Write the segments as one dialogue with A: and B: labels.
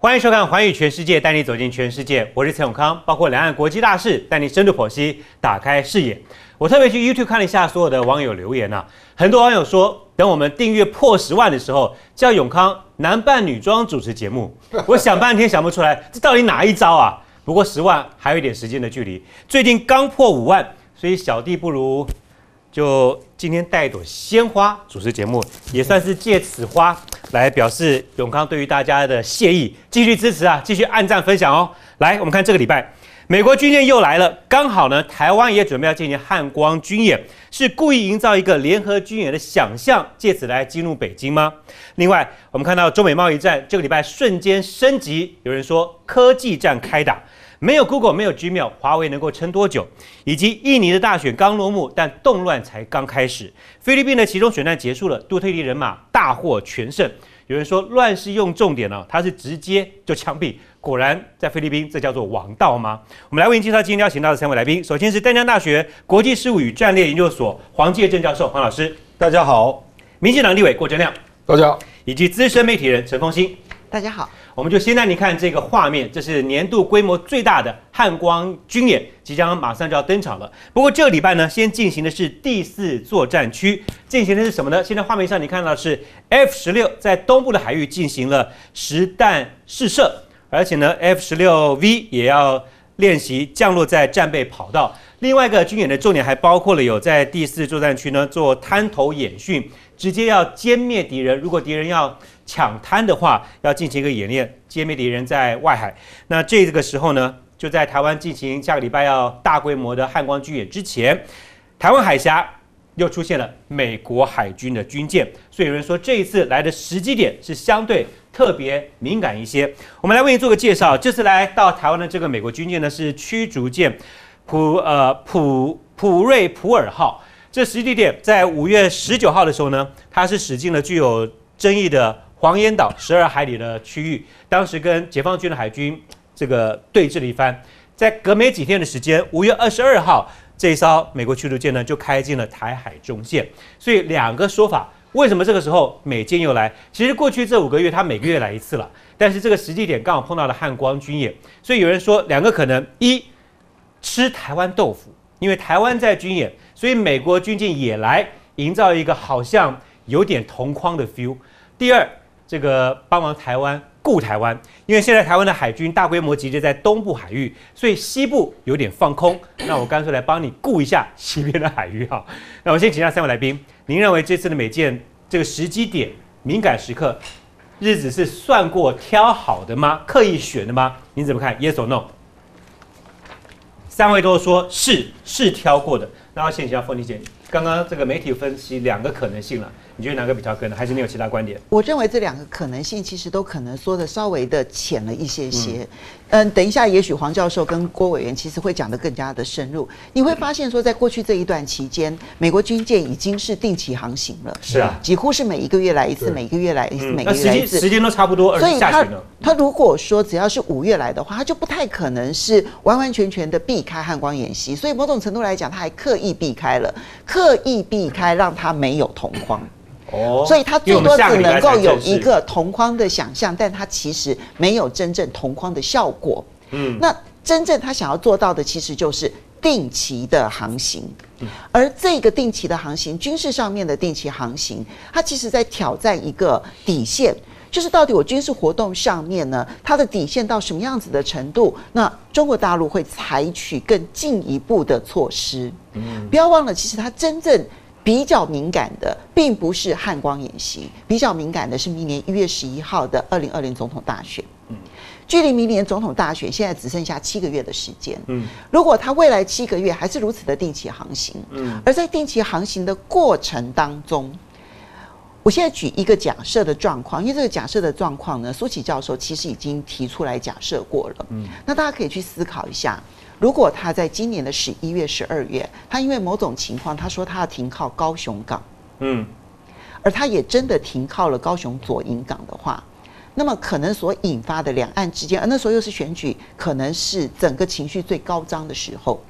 A: 欢迎收看《环宇全世界》，带你走进全世界。我是陈永康，包括两岸国际大事，带你深度剖析，打开视野。我特别去 YouTube 看了一下所有的网友留言啊，很多网友说，等我们订阅破十万的时候，叫永康男扮女装主持节目。我想半天想不出来，这到底哪一招啊？不过十万还有一点时间的距离，最近刚破五万，所以小弟不如。就今天带一朵鲜花主持节目，也算是借此花来表示永康对于大家的谢意，继续支持啊，继续按赞分享哦。来，我们看这个礼拜，美国军舰又来了，刚好呢，台湾也准备要进行汉光军演，是故意营造一个联合军演的想象，借此来激怒北京吗？另外，我们看到中美贸易战这个礼拜瞬间升级，有人说科技战开打。没有 Google，没有 Gmail，华为能够撑多久？以及印尼的大选刚落幕，但动乱才刚开始。菲律宾的其中选战结束了，杜特地人马大获全胜。有人说乱世用重点呢，他是直接就枪毙。果然在菲律宾，这叫做王道吗？我们来为您介绍今天邀请到的三位来宾。首先是丹江大学国际事务与战略研究所黄介正教授，黄老师，
B: 大家好。
A: 民进党立委郭正亮，
B: 大家好。
A: 以及资深媒体人陈凤新，
C: 大家好。
A: 我们就先带你看这个画面，这是年度规模最大的汉光军演，即将马上就要登场了。不过这个礼拜呢，先进行的是第四作战区，进行的是什么呢？现在画面上你看到是 F 十六在东部的海域进行了实弹试射，而且呢，F 十六 V 也要练习降落在战备跑道。另外一个军演的重点还包括了有在第四作战区呢做滩头演训，直接要歼灭敌人。如果敌人要抢滩的话，要进行一个演练，歼灭敌人在外海。那这个时候呢，就在台湾进行下个礼拜要大规模的汉光军演之前，台湾海峡又出现了美国海军的军舰，所以有人说这一次来的时机点是相对特别敏感一些。我们来为您做个介绍，这次来到台湾的这个美国军舰呢是驱逐舰普呃普普瑞普尔号，这实际地点在五月十九号的时候呢，它是驶进了具有争议的。黄岩岛十二海里的区域，当时跟解放军的海军这个对峙了一番，在隔没几天的时间，五月二十二号，这一艘美国驱逐舰呢就开进了台海中线。所以两个说法，为什么这个时候美舰又来？其实过去这五个月，它每个月来一次了，但是这个时机点刚好碰到了汉光军演，所以有人说两个可能：一吃台湾豆腐，因为台湾在军演，所以美国军舰也来营造一个好像有点同框的 feel；第二。这个帮忙台湾顾台湾，因为现在台湾的海军大规模集结在东部海域，所以西部有点放空。那我干脆来帮你顾一下西边的海域哈。那我先请下三位来宾，您认为这次的美舰这个时机点敏感时刻，日子是算过挑好的吗？刻意选的吗？您怎么看？Yes or no？三位都说是是挑过的。那我先请下凤妮姐，刚刚这个媒体分析两个可能性了。你觉得哪个比较可能？还是你有其他观点？
C: 我认为这两个可能性其实都可能说的稍微的浅了一些些。嗯，等一下，也许黄教授跟郭委员其实会讲的更加的深入。你会发现说，在过去这一段期间，美国军舰已经是定期航行了。
A: 是啊，
C: 几乎是每一个月来一次，每个月来一次，每个月来一次，
A: 时间都差不多。
C: 所以他他如果说只要是五月来的话，他就不太可能是完完全全的避开汉光演习。所以某种程度来讲，他还刻意避开了，刻意避开让他没有同框。哦，所以他最多只能够有一个同框的想象，但他其实没有真正同框的效果。嗯，那真正他想要做到的，其实就是定期的航行。而这个定期的航行，军事上面的定期航行，它其实在挑战一个底线，就是到底我军事活动上面呢，它的底线到什么样子的程度，那中国大陆会采取更进一步的措施。嗯，不要忘了，其实它真正。比较敏感的，并不是汉光演习，比较敏感的是明年一月十一号的二零二零总统大选。嗯，距离明年总统大选现在只剩下七个月的时间。嗯，如果他未来七个月还是如此的定期航行，嗯，而在定期航行的过程当中，我现在举一个假设的状况，因为这个假设的状况呢，苏启教授其实已经提出来假设过了。嗯，那大家可以去思考一下。如果他在今年的十一月、十二月，他因为某种情况，他说他要停靠高雄港，嗯，而他也真的停靠了高雄左营港的话，那么可能所引发的两岸之间，而那时候又是选举，可能是整个情绪最高涨的时候。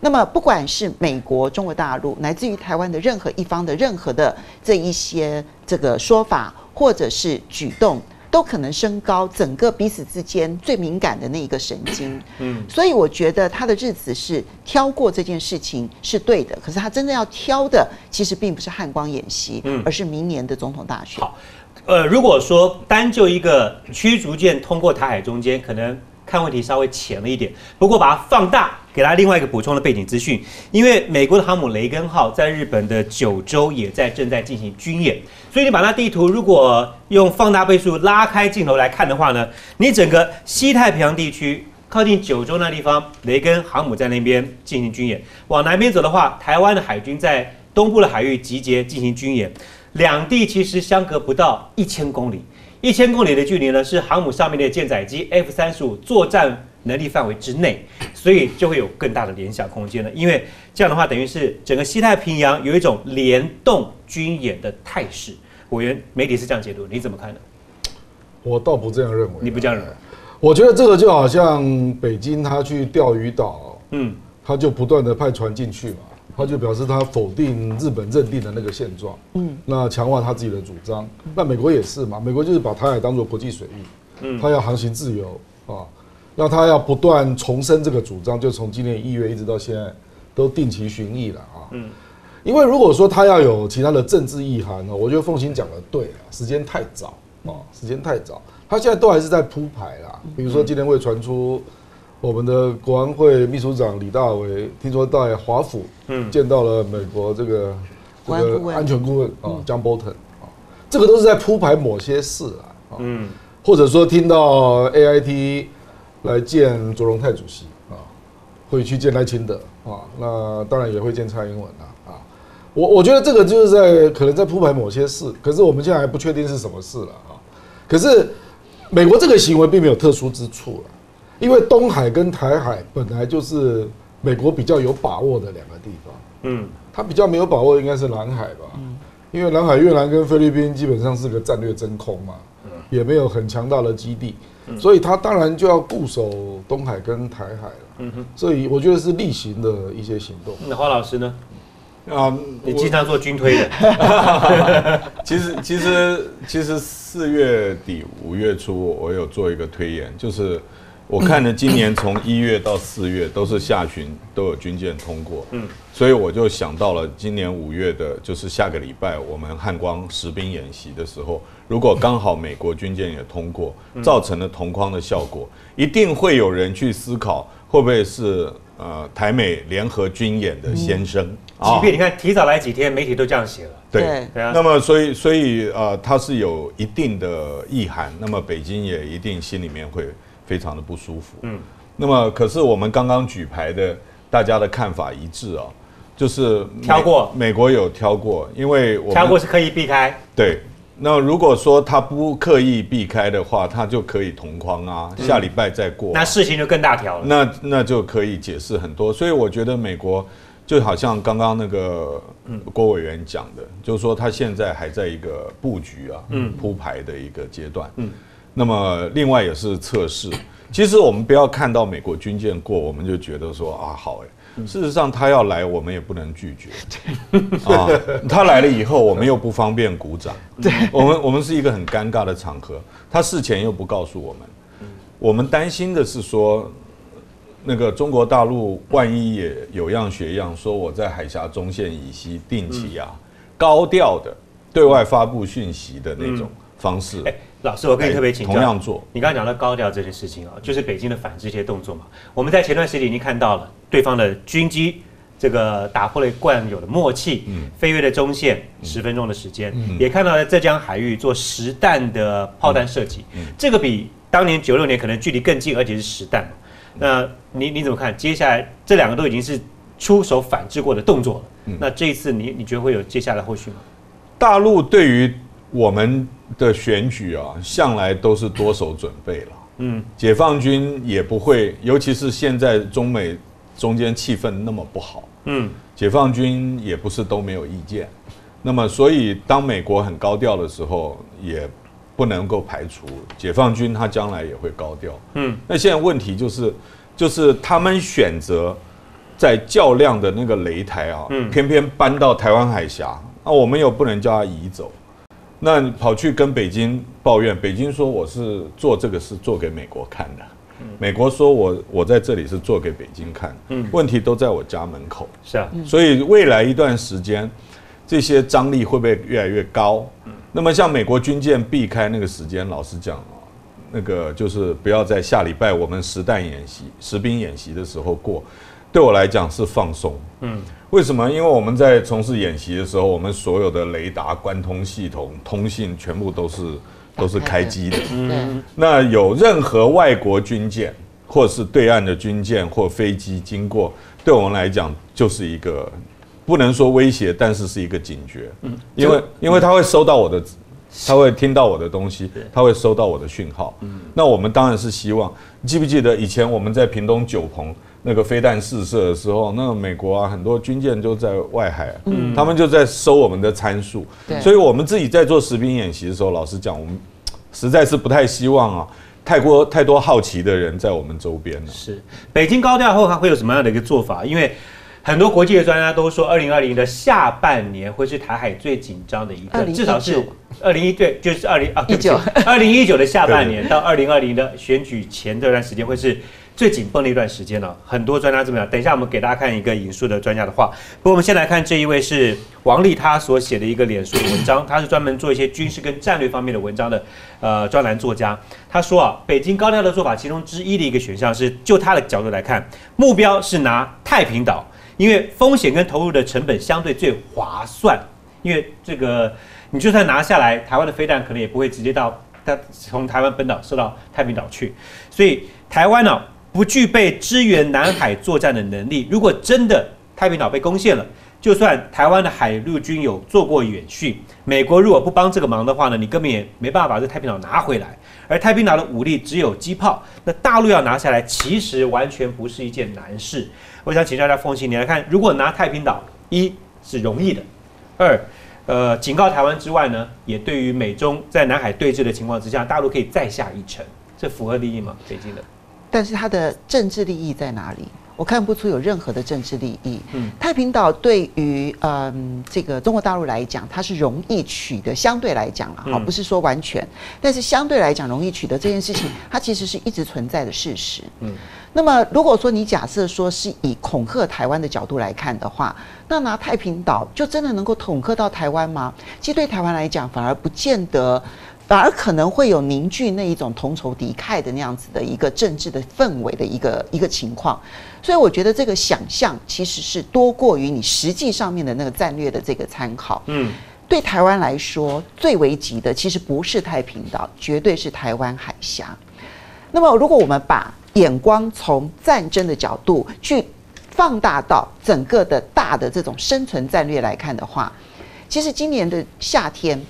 C: 那么不管是美国、中国大陆，乃至于台湾的任何一方的任何的这一些这个说法或者是举动。都可能升高整个彼此之间最敏感的那一个神经。嗯，所以我觉得他的日子是挑过这件事情是对的，可是他真正要挑的其实并不是汉光演习，嗯而是明年的总统大选。
A: 好，呃，如果说单就一个驱逐舰通过台海中间，可能。看问题稍微浅了一点，不过把它放大，给大家另外一个补充的背景资讯。因为美国的航母雷根号在日本的九州也在正在进行军演，所以你把那地图如果用放大倍数拉开镜头来看的话呢，你整个西太平洋地区靠近九州那地方，雷根航母在那边进行军演；往南边走的话，台湾的海军在东部的海域集结进行军演，两地其实相隔不到一千公里。一千公里的距离呢，是航母上面的舰载机 F 三十五作战能力范围之内，所以就会有更大的联想空间了。因为这样的话，等于是整个西太平洋有一种联动军演的态势。委员媒体是这样解读，你怎么看呢？
B: 我倒不这样认为。
A: 你不这样认为？
B: 我觉得这个就好像北京他去钓鱼岛，嗯，他就不断的派船进去嘛。他就表示他否定日本认定的那个现状，嗯，那强化他自己的主张。那美国也是嘛，美国就是把台海当做国际水域，嗯，他要航行自由啊，那他要不断重申这个主张，就从今年一月一直到现在都定期巡弋了啊，嗯，因为如果说他要有其他的政治意涵呢，我觉得凤琴讲的对啊，时间太早啊，时间太早，他现在都还是在铺排啦，比如说今天会传出。我们的国安会秘书长李大为听说在华府嗯。见到了美国这个
C: 这个
B: 安全顾问啊，John Bolton 啊，这个都是在铺排某些事啊，嗯，或者说听到 AIT 来见卓荣泰主席啊，会去见赖清德啊，那当然也会见蔡英文啊，啊，我我觉得这个就是在可能在铺排某些事，可是我们现在还不确定是什么事了啊，可是美国这个行为并没有特殊之处了。因为东海跟台海本来就是美国比较有把握的两个地方，嗯，它比较没有把握应该是南海吧，嗯，因为南海越南跟菲律宾基本上是个战略真空嘛，嗯，也没有很强大的基地，所以他当然就要固守东海跟台海了，嗯哼，所以我觉得是例行的一些行动。
A: 那花老师呢？啊，你经常做军推的，
D: 其实其实其实四月底五月初我有做一个推演，就是。我看了，今年从一月到四月都是下旬都有军舰通过，嗯，所以我就想到了今年五月的，就是下个礼拜我们汉光实兵演习的时候，如果刚好美国军舰也通过，造成了同框的效果，一定会有人去思考会不会是呃台美联合军演的先声
A: 啊？即便你看提早来几天，媒体都这样写了，
D: 对对啊。那么所以所以呃，它是有一定的意涵，那么北京也一定心里面会。非常的不舒服。嗯，那么可是我们刚刚举牌的，大家的看法一致啊，就是
A: 挑过，
D: 美国有挑过，因为我
A: 挑过是可以避开。
D: 对，那如果说他不刻意避开的话，他就可以同框啊，下礼拜再过，
A: 那事情就更大条了。
D: 那那就可以解释很多。所以我觉得美国就好像刚刚那个郭委员讲的，就是说他现在还在一个布局啊，嗯铺排的一个阶段。嗯。那么，另外也是测试。其实我们不要看到美国军舰过，我们就觉得说啊好哎。事实上，他要来，我们也不能拒绝。啊，他来了以后，我们又不方便鼓掌。
C: 对，
D: 我们我们是一个很尴尬的场合。他事前又不告诉我们，我们担心的是说，那个中国大陆万一也有样学样，说我在海峡中线以西定期啊，高调的对外发布讯息的那种方式。
A: 老师，我跟你特别请教。
D: 同样做，
A: 你刚刚讲到高调这件事情啊，就是北京的反制这些动作嘛。我们在前段时间已经看到了对方的军机，这个打破了惯有的默契，嗯飞越了中线十分钟的时间，嗯也看到了浙江海域做实弹的炮弹射击，这个比当年九六年可能距离更近，而且是实弹。那你你怎么看？接下来这两个都已经是出手反制过的动作了，那这一次你你觉得会有接下来后续吗？
D: 大陆对于我们。的选举啊，向来都是多手准备了。嗯，解放军也不会，尤其是现在中美中间气氛那么不好。嗯，解放军也不是都没有意见。那么，所以当美国很高调的时候，也不能够排除解放军他将来也会高调。嗯，那现在问题就是，就是他们选择在较量的那个擂台啊，偏偏搬到台湾海峡，那我们又不能叫他移走。那你跑去跟北京抱怨，北京说我是做这个是做给美国看的，美国说我我在这里是做给北京看，问题都在我家门口，
A: 是啊，
D: 所以未来一段时间，这些张力会不会越来越高？那么像美国军舰避开那个时间，老实讲啊，那个就是不要在下礼拜我们实弹演习、实兵演习的时候过，对我来讲是放松。嗯，为什么？因为我们在从事演习的时候，我们所有的雷达、关通系统、通信全部都是都是开机的。
C: 嗯，
D: 那有任何外国军舰，或是对岸的军舰或飞机经过，对我们来讲就是一个不能说威胁，但是是一个警觉。嗯，因为因为他会收到我的，他会听到我的东西，他会收到我的讯号。嗯，那我们当然是希望，你记不记得以前我们在屏东九鹏那个飞弹试射的时候，那个美国啊很多军舰就在外海，嗯，他们就在收我们的参数。
C: 对
D: 所以我们自己在做实兵演习的时候，老实讲，我们实在是不太希望啊，太过太多好奇的人在我们周边了。
A: 是北京高调后，它会有什么样的一个做法？因为很多国际的专家都说，二零二零的下半年会是台海最紧张的一个
C: ，2019
A: 至少是二零一对，就是二零啊，一
C: 九
A: 二零一九的下半年到二零二零的选举前这段时间会是。最紧绷的一段时间了，很多专家这么讲。等一下我们给大家看一个引述的专家的话。不过我们先来看这一位是王丽他所写的一个脸书的文章，他是专门做一些军事跟战略方面的文章的呃专栏作家。他说啊，北京高调的做法其中之一的一个选项是，就他的角度来看，目标是拿太平岛，因为风险跟投入的成本相对最划算。因为这个你就算拿下来，台湾的飞弹可能也不会直接到它从台湾本岛射到太平岛去，所以台湾呢、不具备支援南海作战的能力。如果真的太平岛被攻陷了，就算台湾的海陆军有做过远训，美国如果不帮这个忙的话呢，你根本也没办法把这太平岛拿回来。而太平岛的武力只有机炮，那大陆要拿下来，其实完全不是一件难事。我想请教一下凤欣，你来看，如果拿太平岛，一是容易的，二，呃，警告台湾之外呢，也对于美中在南海对峙的情况之下，大陆可以再下一城，这符合利益吗？北京的？
C: 但是它的政治利益在哪里？我看不出有任何的政治利益。
A: 嗯
C: 太平岛对于嗯这个中国大陆来讲，它是容易取得，相对来讲啊，好、
A: 嗯
C: 不是说完全，但是相对来讲容易取得这件事情，它其实是一直存在的事实。
A: 嗯
C: 那么如果说你假设说是以恐吓台湾的角度来看的话，那拿太平岛就真的能够恐吓到台湾吗？其实对台湾来讲，反而不见得。反而可能会有凝聚那一种同仇敌忾的那样子的一个政治的氛围的一个一个情况，所以我觉得这个想象其实是多过于你实际上面的那个战略的这个参考。
A: 嗯，
C: 对台湾来说，最危急的其实不是太平岛，绝对是台湾海峡。那么，如果我们把眼光从战争的角度去放大到整个的大的这种生存战略来看的话，其实今年的夏天，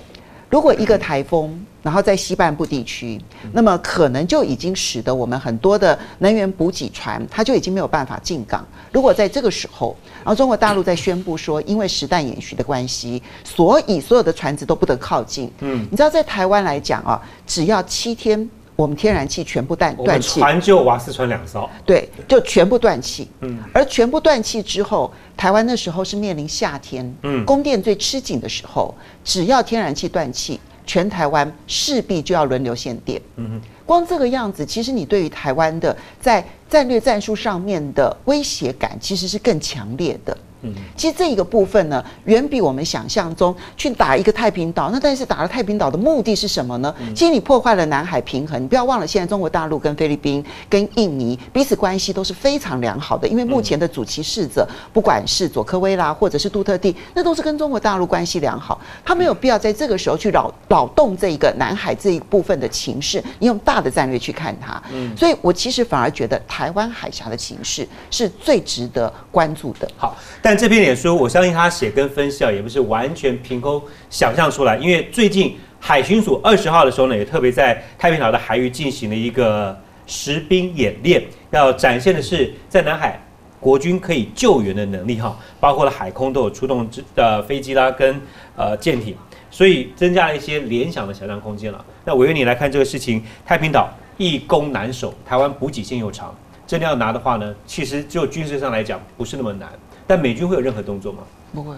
C: 如果一个台风，然后在西半部地区，那么可能就已经使得我们很多的能源补给船，它就已经没有办法进港。如果在这个时候，然后中国大陆在宣布说，因为实弹演习的关系，所以所有的船只都不得靠近。嗯，你知道在台湾来讲啊，只要七天，我们天然气全部断断气，
A: 船就瓦斯船两艘，
C: 对，就全部断气。
A: 嗯
C: 嗯，而全部断气之后，台湾那时候是面临夏天，
A: 嗯
C: 嗯，供电最吃紧的时候，只要天然气断气，全台湾势必就要轮流限电。嗯哼，光这个样子，其实你对于台湾的在战略战术上面的威胁感，其实是更强烈的。嗯，其实这一个部分呢，远比我们想象中去打一个太平岛。那但是打了太平岛的目的是什么呢？其实你破坏了南海平衡。你不要忘了，现在中国大陆跟菲律宾、跟印尼彼此关系都是非常良好的，因为目前的主其事者，不管是佐科威啦，或者是杜特地，那都是跟中国大陆关系良好。他没有必要在这个时候去扰扰动这一个南海这一部分的情势，你用大的战略去看它。所以我其实反而觉得台湾海峡的情势是最值得关注的。
A: 好，但这篇脸书，我相信他写跟分析啊，也不是完全凭空想象出来，因为最近海巡署二十号的时候呢，也特别在太平岛的海域进行了一个实兵演练，要展现的是在南海国军可以救援的能力哈，包括了海空都有出动之呃飞机啦跟呃舰艇，所以增加了一些联想的想象空间了。那我约你来看这个事情，太平岛易攻难守，台湾补给线又长，真的要拿的话呢，其实就军事上来讲不是那么难。但美军会有任何动作吗？
C: 不会，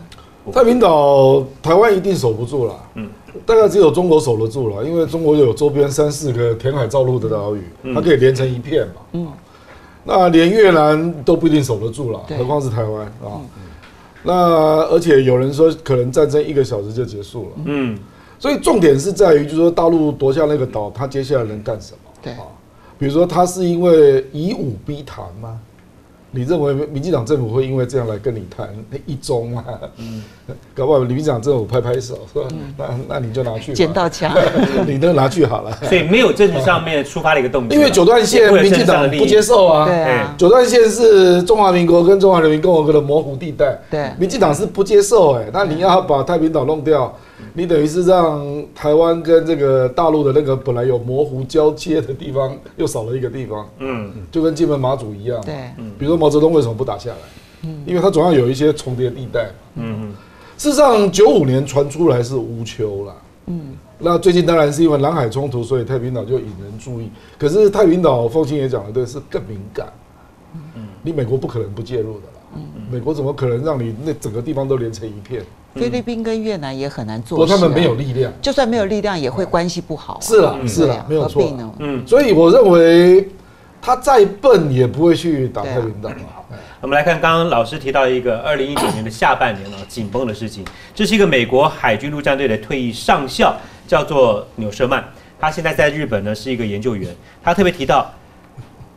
B: 太平岛台湾一定守不住了，嗯，大概只有中国守得住了，因为中国有周边三四个填海造陆的岛屿，它可以连成一片嘛，嗯，那连越南都不一定守得住了，何况是台湾啊？那而且有人说可能战争一个小时就结束了，
A: 嗯，
B: 所以重点是在于，就是说大陆夺下那个岛，他接下来能干什么？
C: 对。
B: 啊，比如说他是因为以武逼谈吗？你认为民进党政府会因为这样来跟你谈一中吗？嗯，搞不好民进党政府拍拍手说，那那你就拿去吧。
C: 捡到枪，
B: 你都拿去好了。
A: 所以没有政治上面出发的一个动机，
B: 因为九段线民进党不接受啊，
C: 对啊，
B: 九段线是中华民国跟中华人民共和国的模糊地带，
C: 对。
B: 民进党是不接受哎、那你要把太平岛弄掉，你等于是让台湾跟这个大陆的那个本来有模糊交接的地方又少了一个地方，
A: 嗯，
B: 就跟金门马祖一样嘛。
C: 对，
B: 比如说毛泽东为什么不打下来？嗯因为他总要有一些重叠地带嘛。
A: 嗯
B: 事实上，九五年传出来是乌丘啦。嗯，那最近当然是因为南海冲突，所以太平岛就引人注意。可是太平岛，凤青也讲的对，是更敏感。你美国不可能不介入的啦。美国怎么可能让你那整个地方都连成一片？
C: 菲律宾跟越南也很难做事、啊，
B: 过他们没有力量。
C: 就算没有力量，也会关系不好、啊。
B: 是啦，
A: 嗯
B: 是
C: 啊，
B: 没有错？
A: 嗯，
B: 所以我认为他再笨也不会去打太平岛嘛。哎
A: 我们来看刚刚老师提到一个二零一九年的下半年啊紧绷的事情，这是一个美国海军陆战队的退役上校，叫做纽舍曼，他现在在日本呢是一个研究员，他特别提到。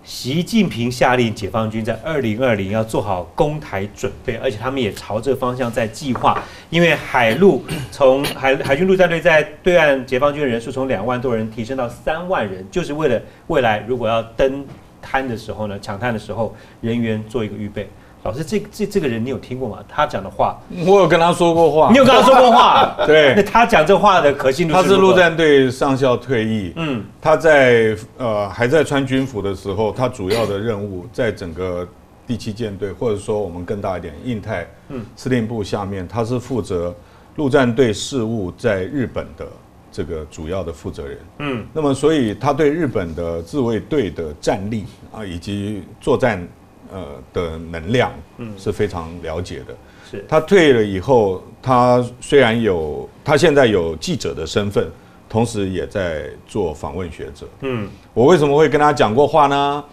A: 习近平下令解放军在二零二零要做好攻台准备，而且他们也朝这个方向在计划。因为海陆 从海海军陆战队在对岸解放军的人数从两万多人提升到三万人，就是为了未来如果要登滩的时候呢，抢滩的时候人员做一个预备。老师，这这这个人你有听过吗？他讲的话，
D: 我有跟他说过话。
A: 你，有跟他说过话？
D: 对。
A: 那他讲这话的可信度
D: 他是陆，战队上校退役，
A: 嗯。
D: 他在呃还在穿军服的时候，他主要的任务在整个第七舰队，或者说我们更大一点印太司令部下面，他是负责陆战队事务在日本的这个主要的负责人。
A: 嗯。
D: 那么，所以他对日本的自卫队的战力啊，以及作战呃的能量，嗯是非常了解的。
A: 是
D: 他退了以后，他虽然有他现在有记者的身份，同时也在做访问学者。
A: 嗯
D: 我为什么会跟他讲过话呢？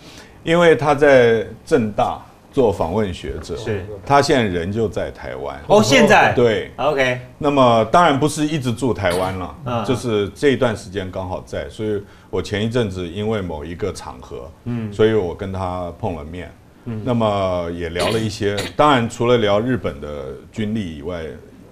D: 因为他在正大做访问学者，
A: 是
D: 他现在人就在台湾。
A: 哦，现在
D: 对
A: ，，OK，
D: 那么当然不是一直住台湾了，
A: 嗯
D: 就是这一段时间刚好在，所以我前一阵子因为某一个场合，嗯，所以我跟他碰了面，嗯，那么也聊了一些，当然除了聊日本的军力以外，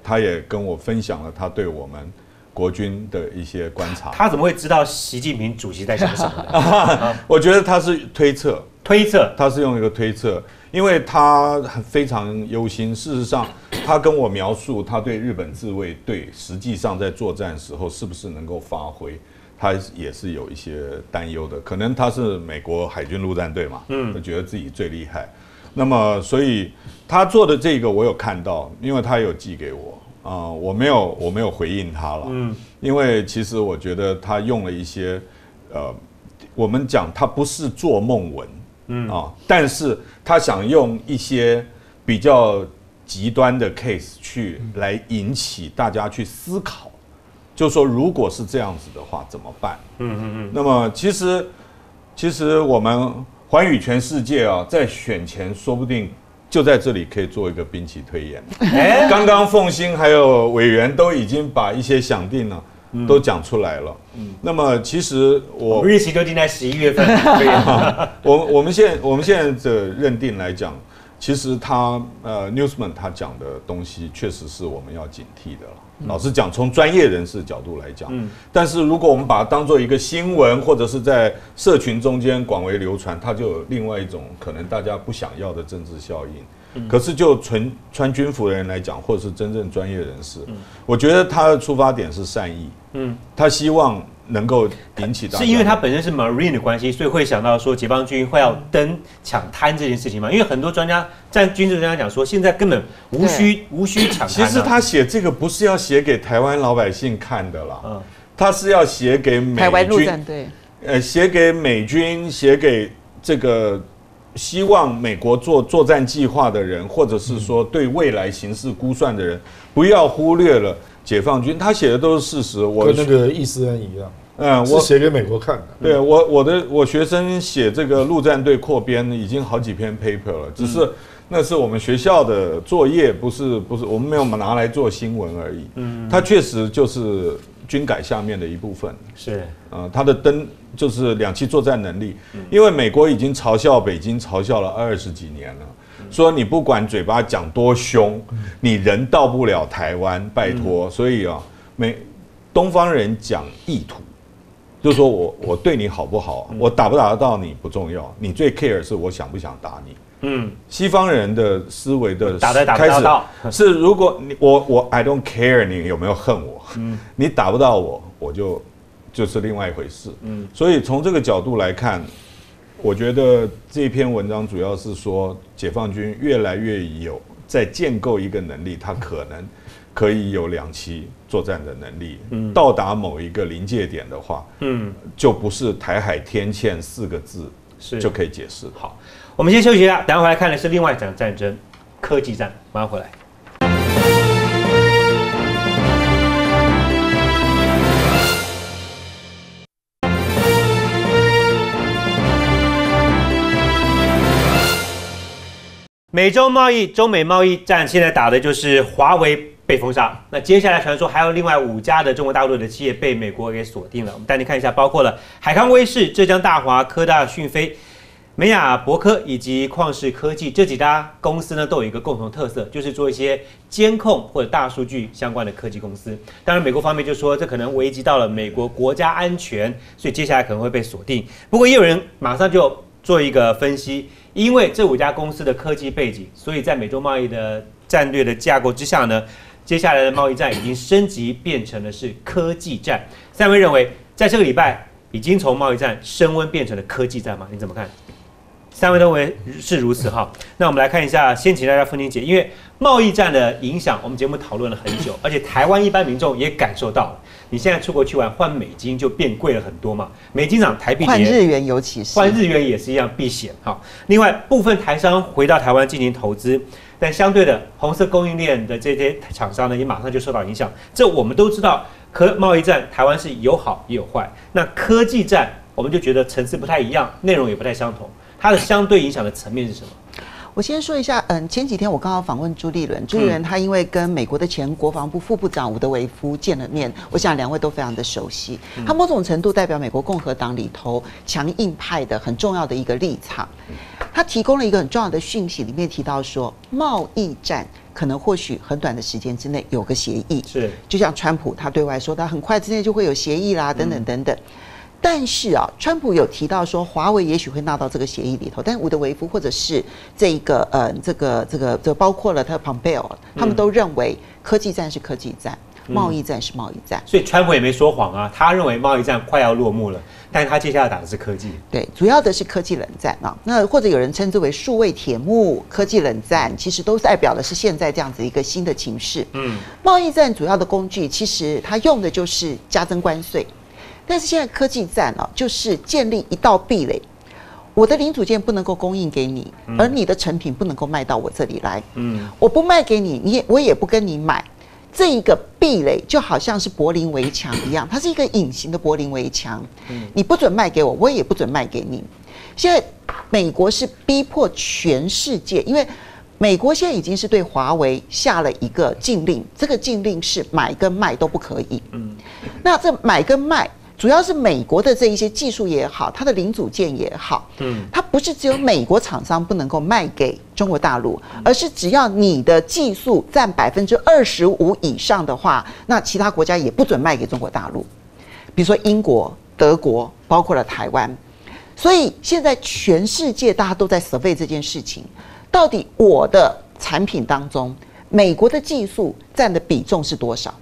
D: 他也跟我分享了他对我们国军的一些观察，
A: 他怎么会知道习近平主席在想什么呢？
D: 我觉得他是推测，
A: 推测，
D: 他是用一个推测，因为他很非常忧心。事实上，他跟我描述他对日本自卫队实际上在作战时候是不是能够发挥，他也是有一些担忧的。可能他是美国海军陆战队嘛，嗯，他觉得自己最厉害。那么，所以他做的这个我有看到，因为他有寄给我啊、我没有我没有回应他了，嗯，因为其实我觉得他用了一些呃，我们讲他不是做梦文，嗯啊，但是他想用一些比较极端的 case 去来引起大家去思考，就说如果是这样子的话怎么办？
A: 嗯嗯嗯，
D: 那么其实其实我们环宇全世界啊，在选前说不定就在这里可以做一个兵棋推演。
A: 哎，
D: 刚刚凤兴还有委员都已经把一些想定了。都讲出来了。嗯那么其实我
A: 日期都定在十一月份，对，
D: 我我们现在我们现在的认定来讲，其实他呃 Newsman 他讲的东西确实是我们要警惕的了。老实讲，从专业人士角度来讲，但是如果我们把它当做一个新闻，或者是在社群中间广为流传，它就有另外一种可能大家不想要的政治效应。可是就纯穿军服的人来讲，或者是真正专业人士，我觉得他的出发点是善意，
A: 嗯，
D: 他希望能够引起到，
A: 是因为他本身是 Marine 的关系，所以会想到说解放军会要登抢滩这件事情嘛？因为很多专家在军事专家讲说，现在根本无需无需抢滩啊。
D: 其实他写这个不是要写给台湾老百姓看的啦，
A: 嗯。
D: 他是要写给美
C: 台湾陆
D: 军，
C: 战队，
D: 呃，写给美军，写给这个希望美国做作战计划的人，或者是说对未来形势估算的人，不要忽略了解放军。他写的都是事实。我
B: 跟那个易思恩一样，
D: 嗯，
B: 是
D: 我
B: 写给美国看的。
D: 对我我的我学生写这个陆战队扩编已经好几篇 paper 了，只是那是我们学校的作业，不是不是我们没有拿来做新闻而已。嗯，它确实就是军改下面的一部分。
A: 是
D: 嗯，它的登就是两栖作战能力，因为美国已经嘲笑北京嘲笑了二十几年了，说你不管嘴巴讲多凶，你人到不了台湾，拜托。所以啊，美东方人讲意图，就是说我我对你好不好，我打不打得到你不重要，你最 care 是我想不想打你。
A: 嗯，
D: 西方人的思维的开始
A: 到
D: 是，如果你我我 I don't care 你有没有恨我，你打不到我，我就就是另外一回事。嗯，所以从这个角度来看，我觉得这篇文章主要是说，解放军越来越有在建构一个能力，它可能可以有两栖作战的能力。嗯，到达某一个临界点的话，
A: 嗯，
D: 就不是台海天堑四个字
A: 是
D: 就可以解释。
A: 好，我们先休息一下，等会回来看的是另外一场战争——科技战。马上回来。美洲贸易、中美贸易战现在打的就是华为被封杀。那接下来传说还有另外五家的中国大陆的企业被美国给锁定了。我们带您看一下，包括了海康威视、浙江大华、科大讯飞、美雅博科以及旷视科技这几家公司呢，都有一个共同特色，就是做一些监控或者大数据相关的科技公司。当然，美国方面就说这可能危及到了美国国家安全，所以接下来可能会被锁定。不过，也有人马上就做一个分析，因为这五家公司的科技背景，所以在美洲贸易的战略的架构之下呢，接下来的贸易战已经升级变成了是科技战。三位认为，在这个礼拜已经从贸易战升温变成了科技战吗？你怎么看？三位认为是如此哈。那我们来看一下，先请大家凤青姐，因为贸易战的影响，我们节目讨论了很久，而且台湾一般民众也感受到了。你现在出国去玩，换美金就变贵了很多嘛，美金涨，台币跌。
C: 换日元尤其是
A: 换日元也是一样避险哈。另外，部分台商回到台湾进行投资，但相对的，红色供应链的这些厂商呢，也马上就受到影响。这我们都知道，科贸易战台湾是有好也有坏。那科技战，我们就觉得层次不太一样，内容也不太相同。它的相对影响的层面是什么？
C: 我先说一下，嗯，前几天我刚好访问朱立伦，朱立伦他因为跟美国的前国防部副部长伍德维夫见了面，我想两位都非常的熟悉，他某种程度代表美国共和党里头强硬派的很重要的一个立场。他提供了一个很重要的讯息，里面提到说，贸易战可能或许很短的时间之内有个协议，
A: 是。
C: 就像川普他对外说，他很快之内就会有协议啦，等等等等。但是啊，川普有提到说，华为也许会纳到这个协议里头，但伍德维夫或者是这一个呃，这个这个这包括了他 Pompeo，他们都认为科技战是科技战，贸易战是贸易战。
A: 所以川普也没说谎啊，他认为贸易战快要落幕了，但是他接下来打的是科技。
C: 对，主要的是科技冷战啊，那或者有人称之为数位铁幕、科技冷战，其实都代表的是现在这样子一个新的情势。
A: 嗯，
C: 贸易战主要的工具，其实它用的就是加征关税。但是现在科技战啊，就是建立一道壁垒，我的零组件不能够供应给你，而你的成品不能够卖到我这里来。
A: 嗯，
C: 我不卖给你，你也我也不跟你买。这一个壁垒就好像是柏林围墙一样，它是一个隐形的柏林围墙。你不准卖给我，我也不准卖给你。现在美国是逼迫全世界，因为美国现在已经是对华为下了一个禁令，这个禁令是买跟卖都不可以。嗯，那这买跟卖。主要是美国的这一些技术也好，它的零组件也好，嗯，它不是只有美国厂商不能够卖给中国大陆，而是只要你的技术占百分之二十五以上的话，那其他国家也不准卖给中国大陆。比如说英国、德国，包括了台湾。所以现在全世界大家都在 survey 这件事情，到底我的产品当中，美国的技术占的比重是多少？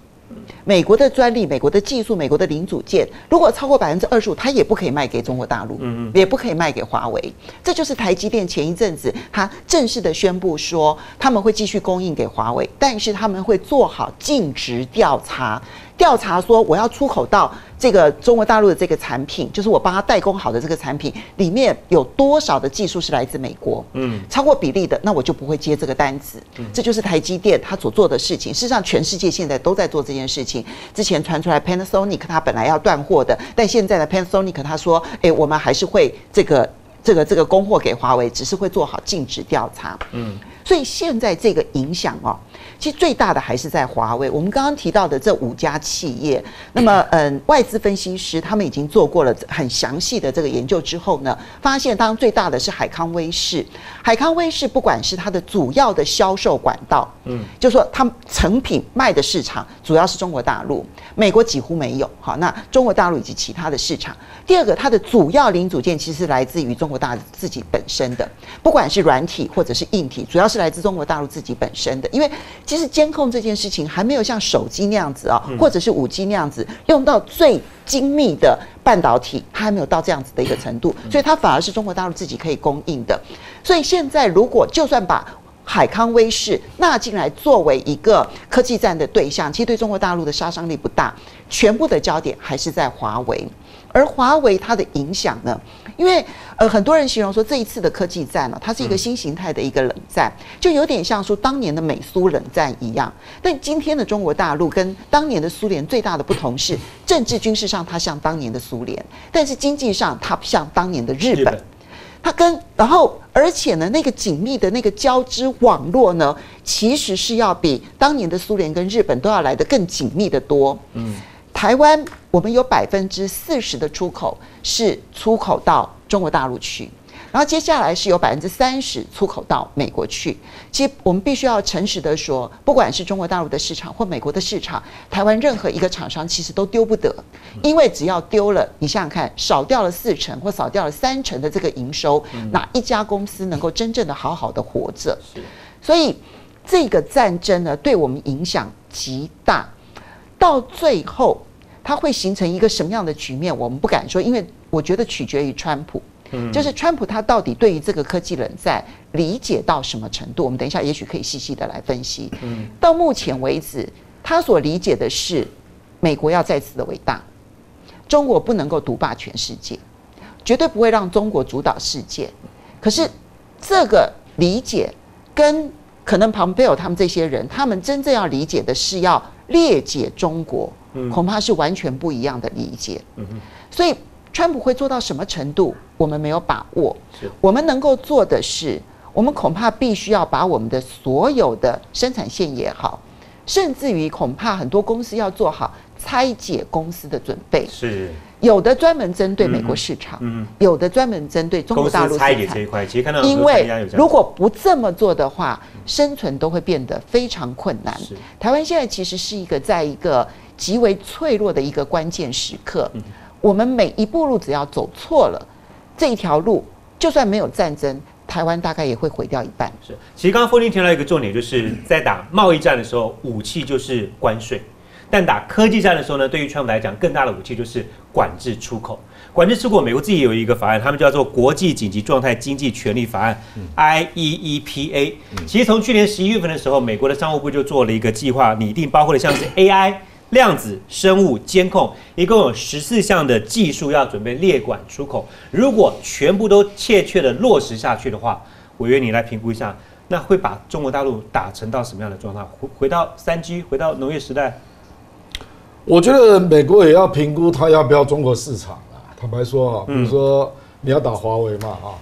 C: 美国的专利、美国的技术、美国的零组件，如果超过百分之二十五，它也不可以卖给中国大陆，嗯也不可以卖给华为。这就是台积电前一阵子它正式的宣布说，他们会继续供应给华为，但是他们会做好尽职调查，调查说我要出口到这个中国大陆的这个产品，就是我帮他代工好的这个产品里面有多少的技术是来自美国？嗯，超过比例的，那我就不会接这个单子。这就是台积电他所做的事情。事实上，全世界现在都在做这件事情。之前传出来 Panasonic 他本来要断货的，但现在的 Panasonic 他说，哎，我们还是会这个这个这个供货给华为，只是会做好禁止调查。嗯，所以现在这个影响哦。其实最大的还是在华为。我们刚刚提到的这五家企业，那么嗯，外资分析师他们已经做过了很详细的这个研究之后呢，发现当然最大的是海康威视。海康威视不管是它的主要的销售管道，嗯，就说它成品卖的市场主要是中国大陆，美国几乎没有。好，那中国大陆以及其他的市场。第二个，它的主要零组件其实来自于中国大陆自己本身的，不管是软体或者是硬体，主要是来自中国大陆自己本身的，因为。其实监控这件事情还没有像手机那样子啊，或者是五 G 那样子用到最精密的半导体，它还没有到这样子的一个程度，所以它反而是中国大陆自己可以供应的。所以现在如果就算把海康威视纳进来作为一个科技战的对象，其实对中国大陆的杀伤力不大，全部的焦点还是在华为。而华为它的影响呢？因为呃，很多人形容说这一次的科技战呢，它是一个新形态的一个冷战，就有点像说当年的美苏冷战一样。但今天的中国大陆跟当年的苏联最大的不同是，政治军事上它像当年的苏联，但是经济上它不像当年的日本。它跟然后而且呢，那个紧密的那个交织网络呢，其实是要比当年的苏联跟日本都要来的更紧密的多。嗯。台湾，我们有百分之四十的出口是出口到中国大陆去，然后接下来是有百分之三十出口到美国去。其实我们必须要诚实的说，不管是中国大陆的市场或美国的市场，台湾任何一个厂商其实都丢不得，因为只要丢了，你想想看，少掉了四成或少掉了三成的这个营收，哪一家公司能够真正的好好的活着？所以这个战争呢，对我们影响极大。到最后，它会形成一个什么样的局面？我们不敢说，因为我觉得取决于川普。嗯，就是川普他到底对于这个科技冷战理解到什么程度？我们等一下也许可以细细的来分析。嗯，到目前为止，他所理解的是美国要再次的伟大，中国不能够独霸全世界，绝对不会让中国主导世界。可是这个理解跟可能庞贝尔他们这些人，他们真正要理解的是要。裂解中国，恐怕是完全不一样的理解。所以，川普会做到什么程度，我们没有把握。我们能够做的是，我们恐怕必须要把我们的所有的生产线也好，甚至于恐怕很多公司要做好拆解公司的准备。
A: 是。
C: 有的专门针对美国市场，嗯，有的专门针对中国大陆市场。
A: 这一块，其实看到
C: 因为如果不这么做的话，生存都会变得非常困难。台湾现在其实是一个在一个极为脆弱的一个关键时刻。我们每一步路只要走错了，这一条路就算没有战争，台湾大概也会毁掉一半。
A: 是，其实刚刚风林提到一个重点，就是在打贸易战的时候，武器就是关税。但打科技战的时候呢，对于川普来讲，更大的武器就是管制出口。管制出口，美国自己有一个法案，他们叫做《国际紧急状态经济权利法案》（IEEPA）。其实从去年十一月份的时候，美国的商务部就做了一个计划，拟定包括了像是 AI、量子生物监控，一共有十四项的技术要准备列管出口。如果全部都切切的落实下去的话，我约你来评估一下，那会把中国大陆打成到什么样的状态？回回到三 G，回到农业时代？
B: 我觉得美国也要评估他要不要中国市场啊。坦白说啊，比如说你要打华为嘛啊，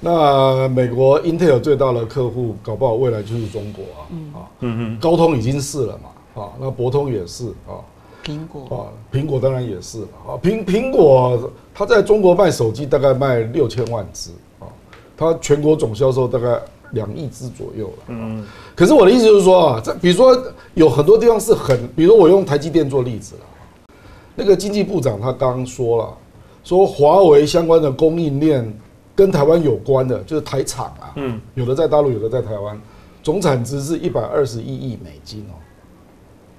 B: 那美国 Intel 最大的客户搞不好未来就是中国啊啊，嗯嗯，高通已经是了嘛啊，那博通也是啊，
C: 苹果啊，
B: 苹果当然也是啊，苹苹果它在中国卖手机大概卖六千万只啊，它全国总销售大概。两亿只左右了，嗯，可是我的意思就是说啊，这比如说有很多地方是很，比如我用台积电做例子了，那个经济部长他刚说了，说华为相关的供应链跟台湾有关的，就是台厂啊，嗯，有的在大陆，有的在台湾，总产值是一百二十一亿美金哦，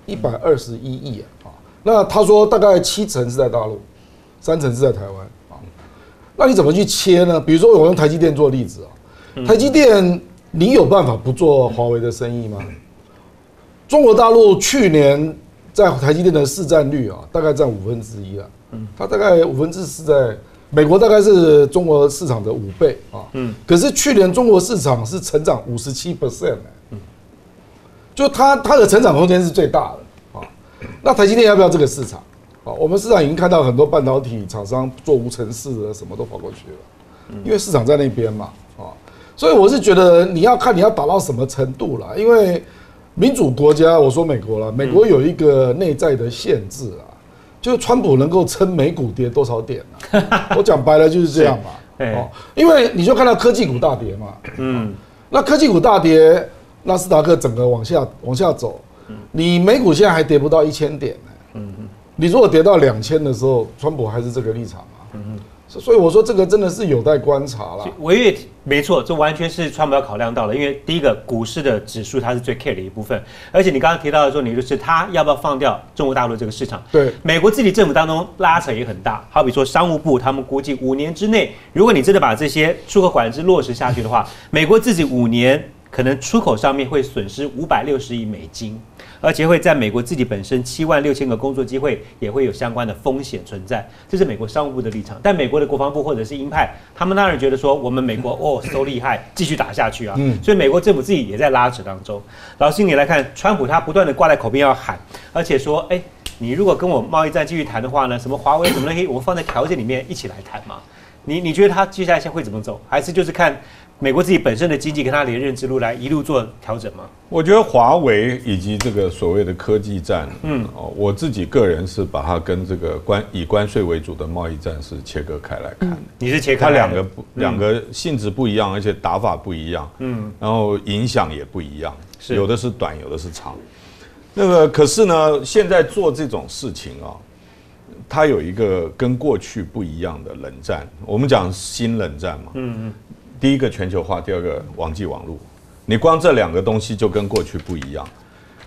B: 一百二十一亿啊，那他说大概七成是在大陆，三成是在台湾啊，那你怎么去切呢？比如说我用台积电做例子啊。台积电，你有办法不做华为的生意吗？中国大陆去年在台积电的市占率啊，大概占五分之一啊。嗯，它大概五分之四在美国，大概是中国市场的五倍啊。嗯，可是去年中国市场是成长五十七 percent 嗯，就它它的成长空间是最大的啊。那台积电要不要这个市场？啊，我们市场已经看到很多半导体厂商做无尘室的，什么都跑过去了，因为市场在那边嘛啊。所以我是觉得你要看你要打到什么程度了，因为民主国家，我说美国了，美国有一个内在的限制啊，就是川普能够撑美股跌多少点啊？我讲白了就是这样嘛，哦，因为你就看到科技股大跌嘛，嗯，那科技股大跌，纳斯达克整个往下往下走，你美股现在还跌不到一千点呢，嗯嗯，你如果跌到两千的时候，川普还是这个立场。所以我说这个真的是有待观察了。
A: 违约没错，这完全是川普要考量到了。因为第一个，股市的指数它是最 care 的一部分，而且你刚刚提到的说，你就是它要不要放掉中国大陆这个市场？
B: 对，
A: 美国自己政府当中拉扯也很大。好比说商务部，他们估计五年之内，如果你真的把这些出口管制落实下去的话，美国自己五年可能出口上面会损失五百六十亿美金。而且会在美国自己本身七万六千个工作机会也会有相关的风险存在，这是美国商务部的立场。但美国的国防部或者是鹰派，他们当然觉得说我们美国哦，so 厉害，继续打下去啊。嗯。所以美国政府自己也在拉扯当中。然后心里来看，川普他不断的挂在口边要喊，而且说，哎，你如果跟我贸易战继续谈的话呢，什么华为什么东西，我们放在条件里面一起来谈嘛。你你觉得他接下来先会怎么走？还是就是看？美国自己本身的经济跟它连任之路来一路做调整吗？
D: 我觉得华为以及这个所谓的科技战，嗯，哦，我自己个人是把它跟这个关以关税为主的贸易战是切割开来看的。
A: 你是切开？
D: 它两个不两个性质不一样，而且打法不一样，嗯，然后影响也不一样，是有的是短，有的是长。那个可是呢，现在做这种事情啊，它有一个跟过去不一样的冷战。我们讲新冷战嘛，嗯嗯。第一个全球化，第二个网际网络，你光这两个东西就跟过去不一样。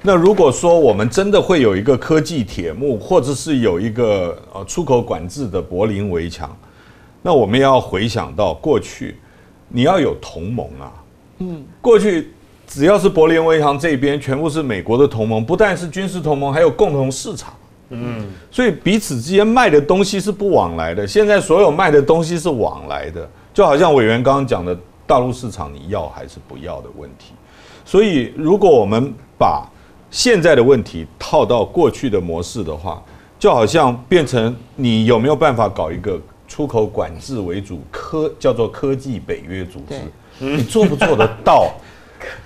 D: 那如果说我们真的会有一个科技铁幕，或者是有一个呃出口管制的柏林围墙，那我们要回想到过去，你要有同盟啊。嗯，过去只要是柏林围墙这边全部是美国的同盟，不但是军事同盟，还有共同市场。嗯，所以彼此之间卖的东西是不往来的。现在所有卖的东西是往来的。就好像委员刚刚讲的，大陆市场你要还是不要的问题。所以，如果我们把现在的问题套到过去的模式的话，就好像变成你有没有办法搞一个出口管制为主科叫做科技北约组织？你做不做得到？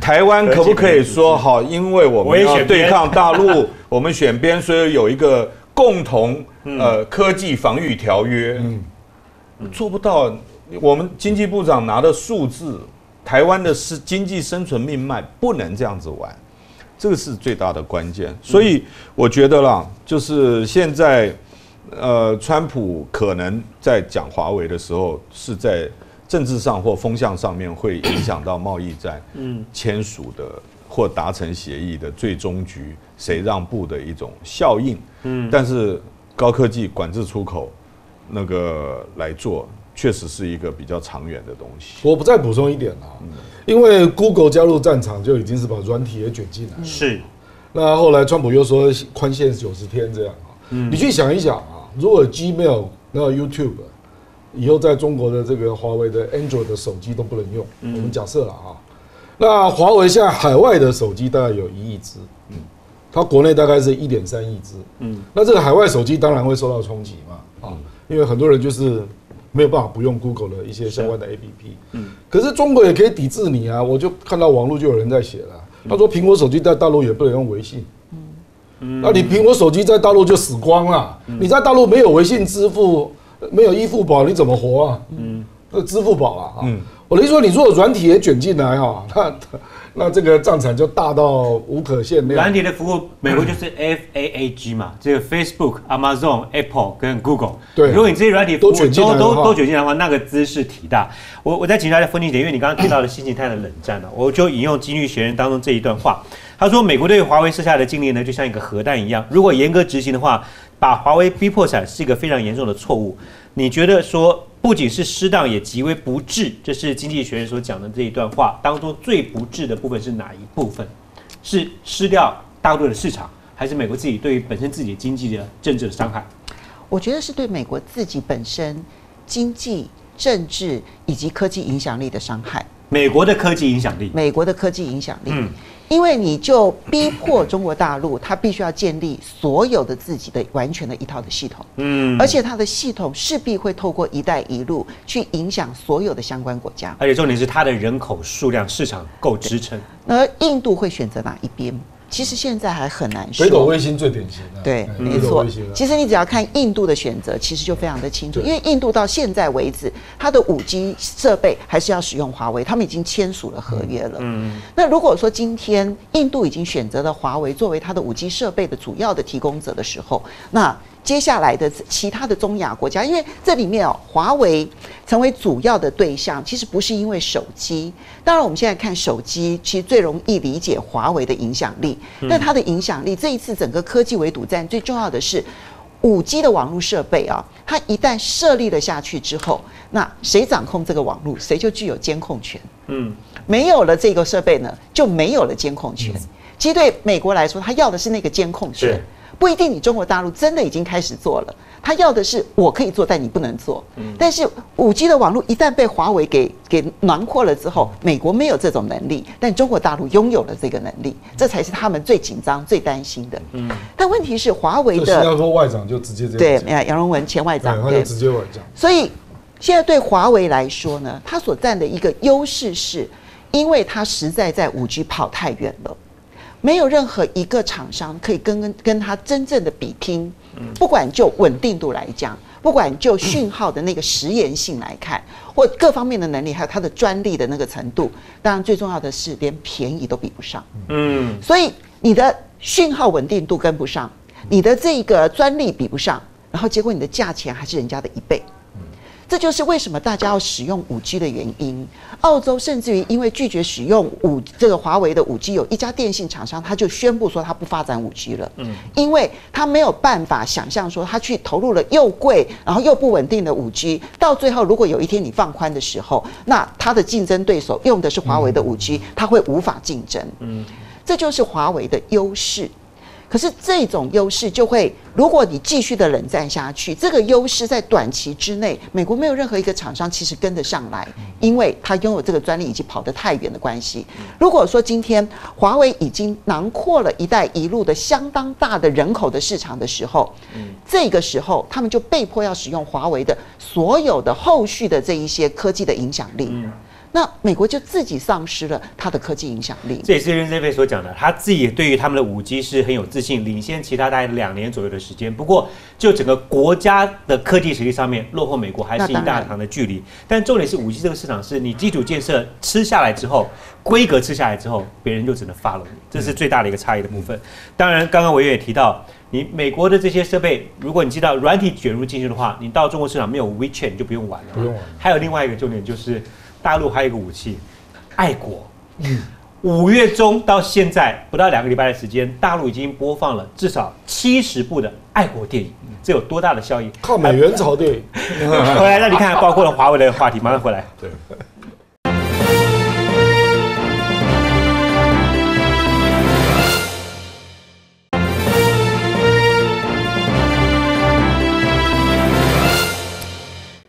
D: 台湾可不可以说好？因为我们要对抗大陆，我们选边，所以有一个共同呃科技防御条约。嗯，做不到。我们经济部长拿的数字，台湾的是经济生存命脉，不能这样子玩，这个是最大的关键。所以我觉得啦，就是现在，呃，川普可能在讲华为的时候，是在政治上或风向上面会影响到贸易战，嗯，签署的或达成协议的最终局，谁让步的一种效应，嗯，但是高科技管制出口那个来做。确实是一个比较长远的东西。
B: 我不再补充一点了，因为 Google 加入战场就已经是把软体也卷进来。
A: 是，
B: 那后来川普又说宽限九十天这样啊。嗯，你去想一想啊，如果 Gmail 那 YouTube 以后在中国的这个华为的 Android 的手机都不能用，我们假设了啊，那华为现在海外的手机大概有一亿只，嗯，它国内大概是一点三亿只，嗯，那这个海外手机当然会受到冲击嘛，啊，因为很多人就是。没有办法不用 Google 的一些相关的 APP，嗯，可是中国也可以抵制你啊！我就看到网络就有人在写了，他说苹果手机在大陆也不能用微信，嗯，那你苹果手机在大陆就死光了，你在大陆没有微信支付，没有支付宝，你怎么活啊？嗯，那支付宝啊，嗯，我的意思说，你如果软体也卷进来哈，那。那这个战场就大到无可限量。
A: 软体的服务，美国就是 F A A G 嘛，这个 Facebook、Amazon、Apple 跟 Google。
B: 对，
A: 如果你这些软体都都都都卷进来的话，那个姿势体大。我我再请教一下风景姐，因为你刚刚提到了新形态的冷战了，我就引用《经济学人》当中这一段话，他说：“美国对华为设下的禁令呢，就像一个核弹一样，如果严格执行的话，把华为逼破产是一个非常严重的错误。”你觉得说？不仅是失当，也极为不智。这是经济学人所讲的这一段话当中最不智的部分是哪一部分？是失掉大陆的市场，还是美国自己对于本身自己经济的政治的伤害？
C: 我觉得是对美国自己本身经济、政治以及科技影响力的伤害。
A: 美国的科技影响力，
C: 美国的科技影响力，
A: 嗯
C: 因为你就逼迫中国大陆，它必须要建立所有的自己的完全的一套的系统，
A: 嗯，
C: 而且它的系统势必会透过“一带一路”去影响所有的相关国家。
A: 而且重点是它的人口数量市场够支撑。
C: 而印度会选择哪一边？其实现在还很难说。
B: 北斗卫星最典型的，
C: 对，
B: 哎
C: 没错。其实你只要看印度的选择，其实就非常的清楚。因为印度到现在为止，它的五 G 设备还是要使用华为，他们已经签署了合约了。嗯，那如果说今天印度已经选择了华为作为它的五 G 设备的主要的提供者的时候，那接下来的其他的中亚国家，因为这里面哦，华为成为主要的对象，其实不是因为手机。当然，我们现在看手机，其实最容易理解华为的影响力。但它的影响力，这一次整个科技围堵战，最重要的是。五 G 的网络设备啊，它一旦设立了下去之后，那谁掌控这个网络，谁就具有监控权。
A: 嗯，
C: 没有了这个设备呢，就没有了监控权。其实对美国来说，他要的是那个监控权
A: 是，
C: 不一定你中国大陆真的已经开始做了，他要的是我可以做，但你不能做。但是五 G 的网络一旦被华为给给囊括了之后，美国没有这种能力，但中国大陆拥有了这个能力，这才是他们最紧张、最担心的。嗯，但问题是华为
B: 的新加
C: 的
B: 坡外长就直接这
C: 对
B: 样讲，
C: 杨杨荣文前外长对
B: 对，他就直接外长，
C: 所以现在对华为来说呢，它所占的一个优势是，因为它实在在五 G 跑太远了，没有任何一个厂商可以跟跟跟它真正的比拼。不管就稳定度来讲，不管就讯号的那个实验性来看，或各方面的能力，还有它的专利的那个程度，当然最重要的是连便宜都比不上。
A: 嗯，
C: 所以你的讯号稳定度跟不上，你的这个专利比不上，然后结果你的价钱还是人家的一倍。这就是为什么大家要使用五 G 的原因。澳洲甚至于因为拒绝使用五这个华为的五 G，有一家电信厂商他就宣布说他不发展五 G 了，嗯，因为他没有办法想象说他去投入了又贵然后又不稳定的五 G，到最后如果有一天你放宽的时候，那他的竞争对手用的是华为的五 G，他会无法竞争，嗯，这就是华为的优势。可是这种优势就会，如果你继续的冷战下去，这个优势在短期之内，美国没有任何一个厂商其实跟得上来，因为它拥有这个专利以及跑得太远的关系。如果说今天华为已经囊括了一带一路的相当大的人口的市场的时候，这个时候他们就被迫要使用华为的所有的后续的这一些科技的影响力。那美国就自己丧失了它的科技影响力。
A: 这也是任正非所讲的，他自己对于他们的五 G 是很有自信，领先其他大概两年左右的时间。不过，就整个国家的科技实力上面，落后美国还是一大长的距离。但重点是五 G 这个市场是你基础建设吃下来之后，规格吃下来之后，别人就只能 follow 你，这是最大的一个差异的部分。当然，刚刚委员也提到，你美国的这些设备，如果你知道软体卷入进去的话，你到中国市场没有 WeChat 你就不用玩了。
B: 不用玩
A: 还有另外一个重点就是，大陆还有一个武器，爱国。五月中到现在不到两个礼拜的时间，大陆已经播放了至少七十部的爱国电影，这有多大的效益？
B: 靠美元炒电影，
A: 回来让你看，包括了华为的话题，马上回来。
D: 对。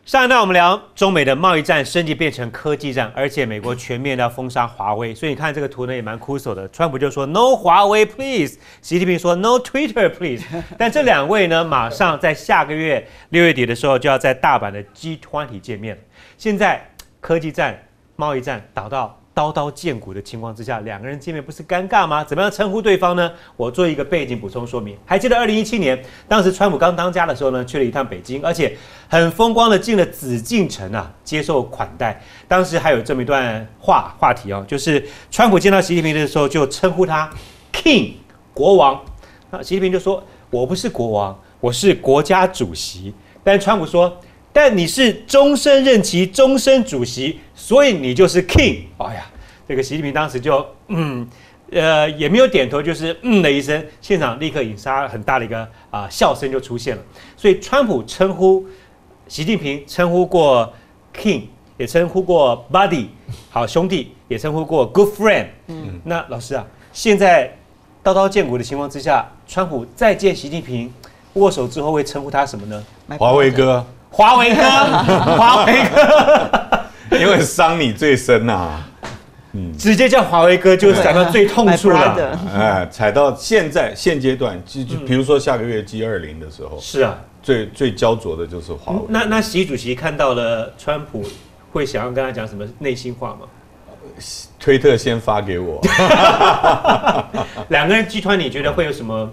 A: 上一段我们聊中美的贸易战升级变成科技战，而且美国全面的封杀华为，所以你看这个图呢也蛮枯手的。川普就说 No 华为 please，习近平说 No Twitter please。但这两位呢，马上在下个月六月底的时候就要在大阪的 G20 见面。现在科技战、贸易战打到刀刀见骨的情况之下，两个人见面不是尴尬吗？怎么样称呼对方呢？我做一个背景补充说明。还记得二零一七年，当时川普刚当家的时候呢，去了一趟北京，而且很风光的进了紫禁城啊，接受款待。当时还有这么一段话话题哦，就是川普见到习近平的时候就称呼他 King 国王，那习近平就说：“我不是国王，我是国家主席。”但川普说。但你是终身任期、终身主席，所以你就是 king。哎呀，这个习近平当时就嗯，呃，也没有点头，就是嗯的一声，现场立刻引发很大的一个啊、笑声就出现了。所以川普称呼习近平称呼过 king，也称呼过 buddy，好兄弟，也称呼过 good friend。嗯，那老师啊，现在刀刀见骨的情况之下，川普再见习近平握手之后会称呼他什么呢？
D: 华为哥，
A: 华为哥，华为哥，
D: 因为伤你最深呐、
A: 直接叫华为哥就是感到最痛处了。
D: 哎，踩到现在现阶段，就就比如说下个月 G 二零的时候，
A: 是啊，
D: 最最焦灼的就是华为。
A: 那那习主席看到了川普，会想要跟他讲什么内心话吗？
D: 推特先发给我，
A: 两个人集团，你觉得会有什么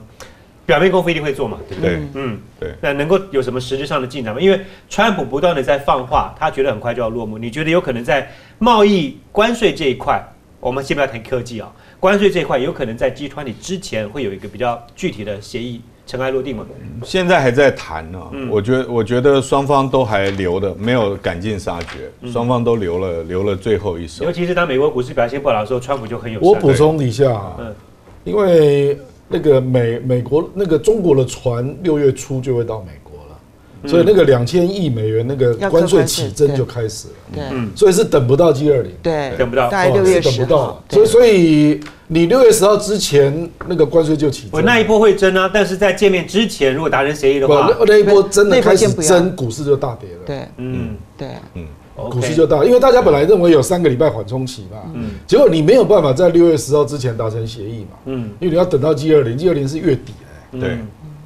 A: 表面功夫一定会做嘛？对不对？嗯，
D: 对，
A: 那能够有什么实质上的进展吗？因为川普不断的在放话，他觉得很快就要落幕。你觉得有可能在贸易关税这一块，我们先不要谈科技啊，关税这一块有可能在集团里之前会有一个比较具体的协议尘埃落定吗？
D: 现在还在谈呢、嗯我觉得，我觉得双方都还留的，没有赶尽杀绝，双方都留了留了最后一手
A: 尤。其是当美国股市表现不好的时候，川普就很有
B: 我补充一下啊
A: 嗯，
B: 因为那个美美国那个中国的船六月初就会到美国了，所以那个两千亿美元那个
C: 要
B: 关税起征就开始了，
C: 对。
B: 所以是等不到 G 二零。
C: 对，
A: 等不到。
C: 大概六月十
B: 是等不到
C: 号，，
B: 所以所以你六月十号之前那个关税就起征，
A: 我那一波会争啊，但是在见面之前，如果达成协议的
B: 不
A: 话，
B: 那那一波真的开始争，股市就大跌了。
C: 对。
A: 嗯。
C: 对，
B: 股市就大，因为大家本来认为有三个礼拜缓冲期嘛，嗯。结果你没有办法在六月十号之前达成协议嘛，
A: 嗯。
B: 因为你要等到 G 二零，G 二零是月底哎，
D: 对，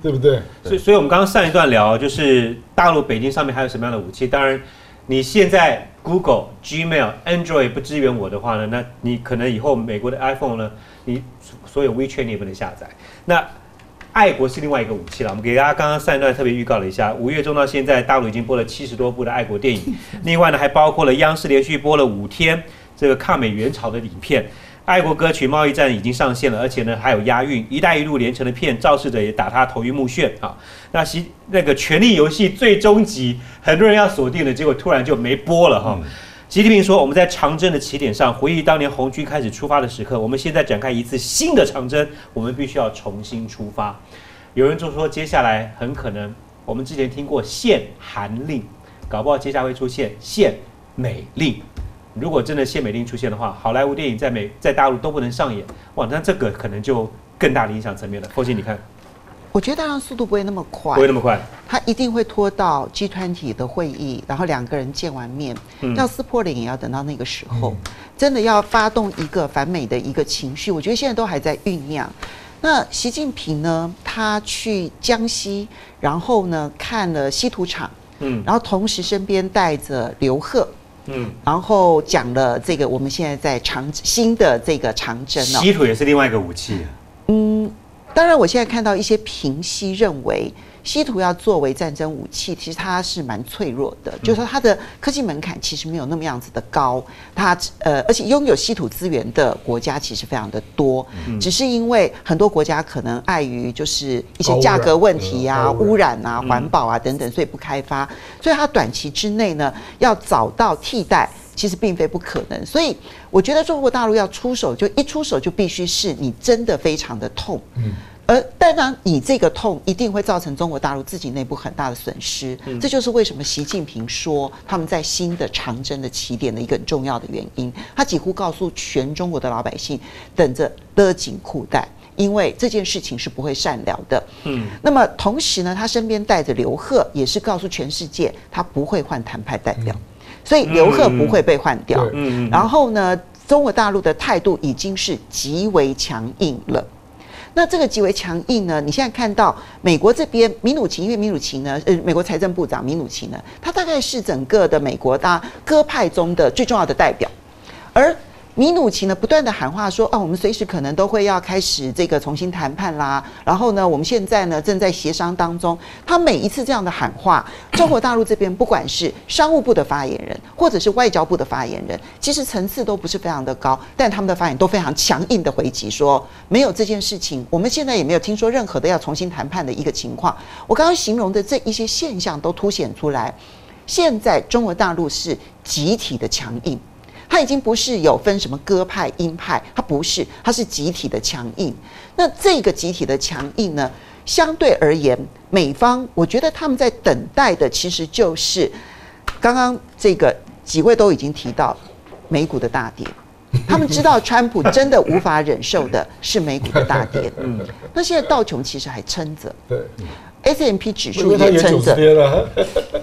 B: 对不对？
A: 所以，所以我们刚刚上一段聊，就是大陆北京上面还有什么样的武器？当然，你现在 Google、Gmail、Android 不支援我的话呢，那你可能以后美国的 iPhone 呢，你所有 WeChat 你也不能下载。那爱国是另外一个武器了。我们给大家刚刚上一段特别预告了一下，五月中到现在，大陆已经播了七十多部的爱国电影，另外呢还包括了央视连续播了五天这个抗美援朝的影片。爱国歌曲《贸易战》已经上线了，而且呢还有押韵，“一带一路”连成的片，肇事者也打他头晕目眩啊。那其那个《权力游戏》最终集，很多人要锁定了，结果突然就没播了哈。习近平说：“我们在长征的起点上，回忆当年红军开始出发的时刻，我们现在展开一次新的长征，我们必须要重新出发。”有人就说，接下来很可能，我们之前听过限韩令，搞不好接下来会出现限美令。如果真的限美令出现的话，好莱坞电影在美在大陆都不能上演，哇，那这个可能就更大的影响层面了。后期，你看
C: 我觉得当然速度不会那么快。
A: 不会，那么快，
C: 他一定会拖到 G 团体的会议，然后两个人见完面，
A: 嗯。
C: 要撕破脸也要等到那个时候，真的要发动一个反美的一个情绪，我觉得现在都还在酝酿。那习近平呢，他去江西，然后呢看了稀土厂，
A: 嗯。
C: 然后同时身边带着刘贺，
A: 嗯，
C: 然后讲了这个我们现在在长新的这个长征哦，
A: 稀土也是另外一个武器。
C: 当然，我现在看到一些评析认为，稀土要作为战争武器，其实它是蛮脆弱的，就是说它的科技门槛其实没有那么样子的高。它呃，而且拥有稀土资源的国家其实非常的多，只是因为很多国家可能碍于就是一些价格问题啊、
B: 污染
C: 污染啊、环保啊等等，所以不开发。所以它短期之内呢，要找到替代。其实并非不可能，所以我觉得中国大陆要出手，就一出手就必须是你真的非常的痛，而当然，你这个痛一定会造成中国大陆自己内部很大的损失，这就是为什么习近平说他们在新的长征的起点的一个很重要的原因。他几乎告诉全中国的老百姓，等着勒紧裤带。因为这件事情是不会善了的，嗯，那么同时呢，他身边带着刘贺，也是告诉全世界，他不会换谈判代表，所以刘贺不会被换掉，
A: 嗯嗯
C: 然后呢，中国大陆的态度已经是极为强硬了。那这个极为强硬呢？你现在看到美国这边米努奇，因为米努奇呢，呃，美国财政部长米努奇呢，他大概是整个的美国大鸽派中的最重要的代表，而。米努奇呢，不断的喊话说：“哦，我们随时可能都会要开始这个重新谈判啦。然后呢，我们现在呢正在协商当中。”他每一次这样的喊话，中国大陆这边不管是商务部的发言人，或者是外交部的发言人，其实层次都不是非常的高，但他们的发言都非常强硬的回击说：“没有这件事情，我们现在也没有听说任何的要重新谈判的一个情况。”我刚刚形容的这一些现象都凸显出来，现在中国大陆是集体的强硬。它已经不是有分什么鸽派、鹰派，它不是，它是集体的强硬。那这个集体的强硬呢，相对而言，美方我觉得他们在等待的其实就是刚刚这个几位都已经提到美股的大跌，他们知道川普真的无法忍受的是美股的大跌。嗯，那现在道琼其实还撑着
B: 对
C: ，，S M P 指
B: 因
C: 数
B: 也
C: 撑着。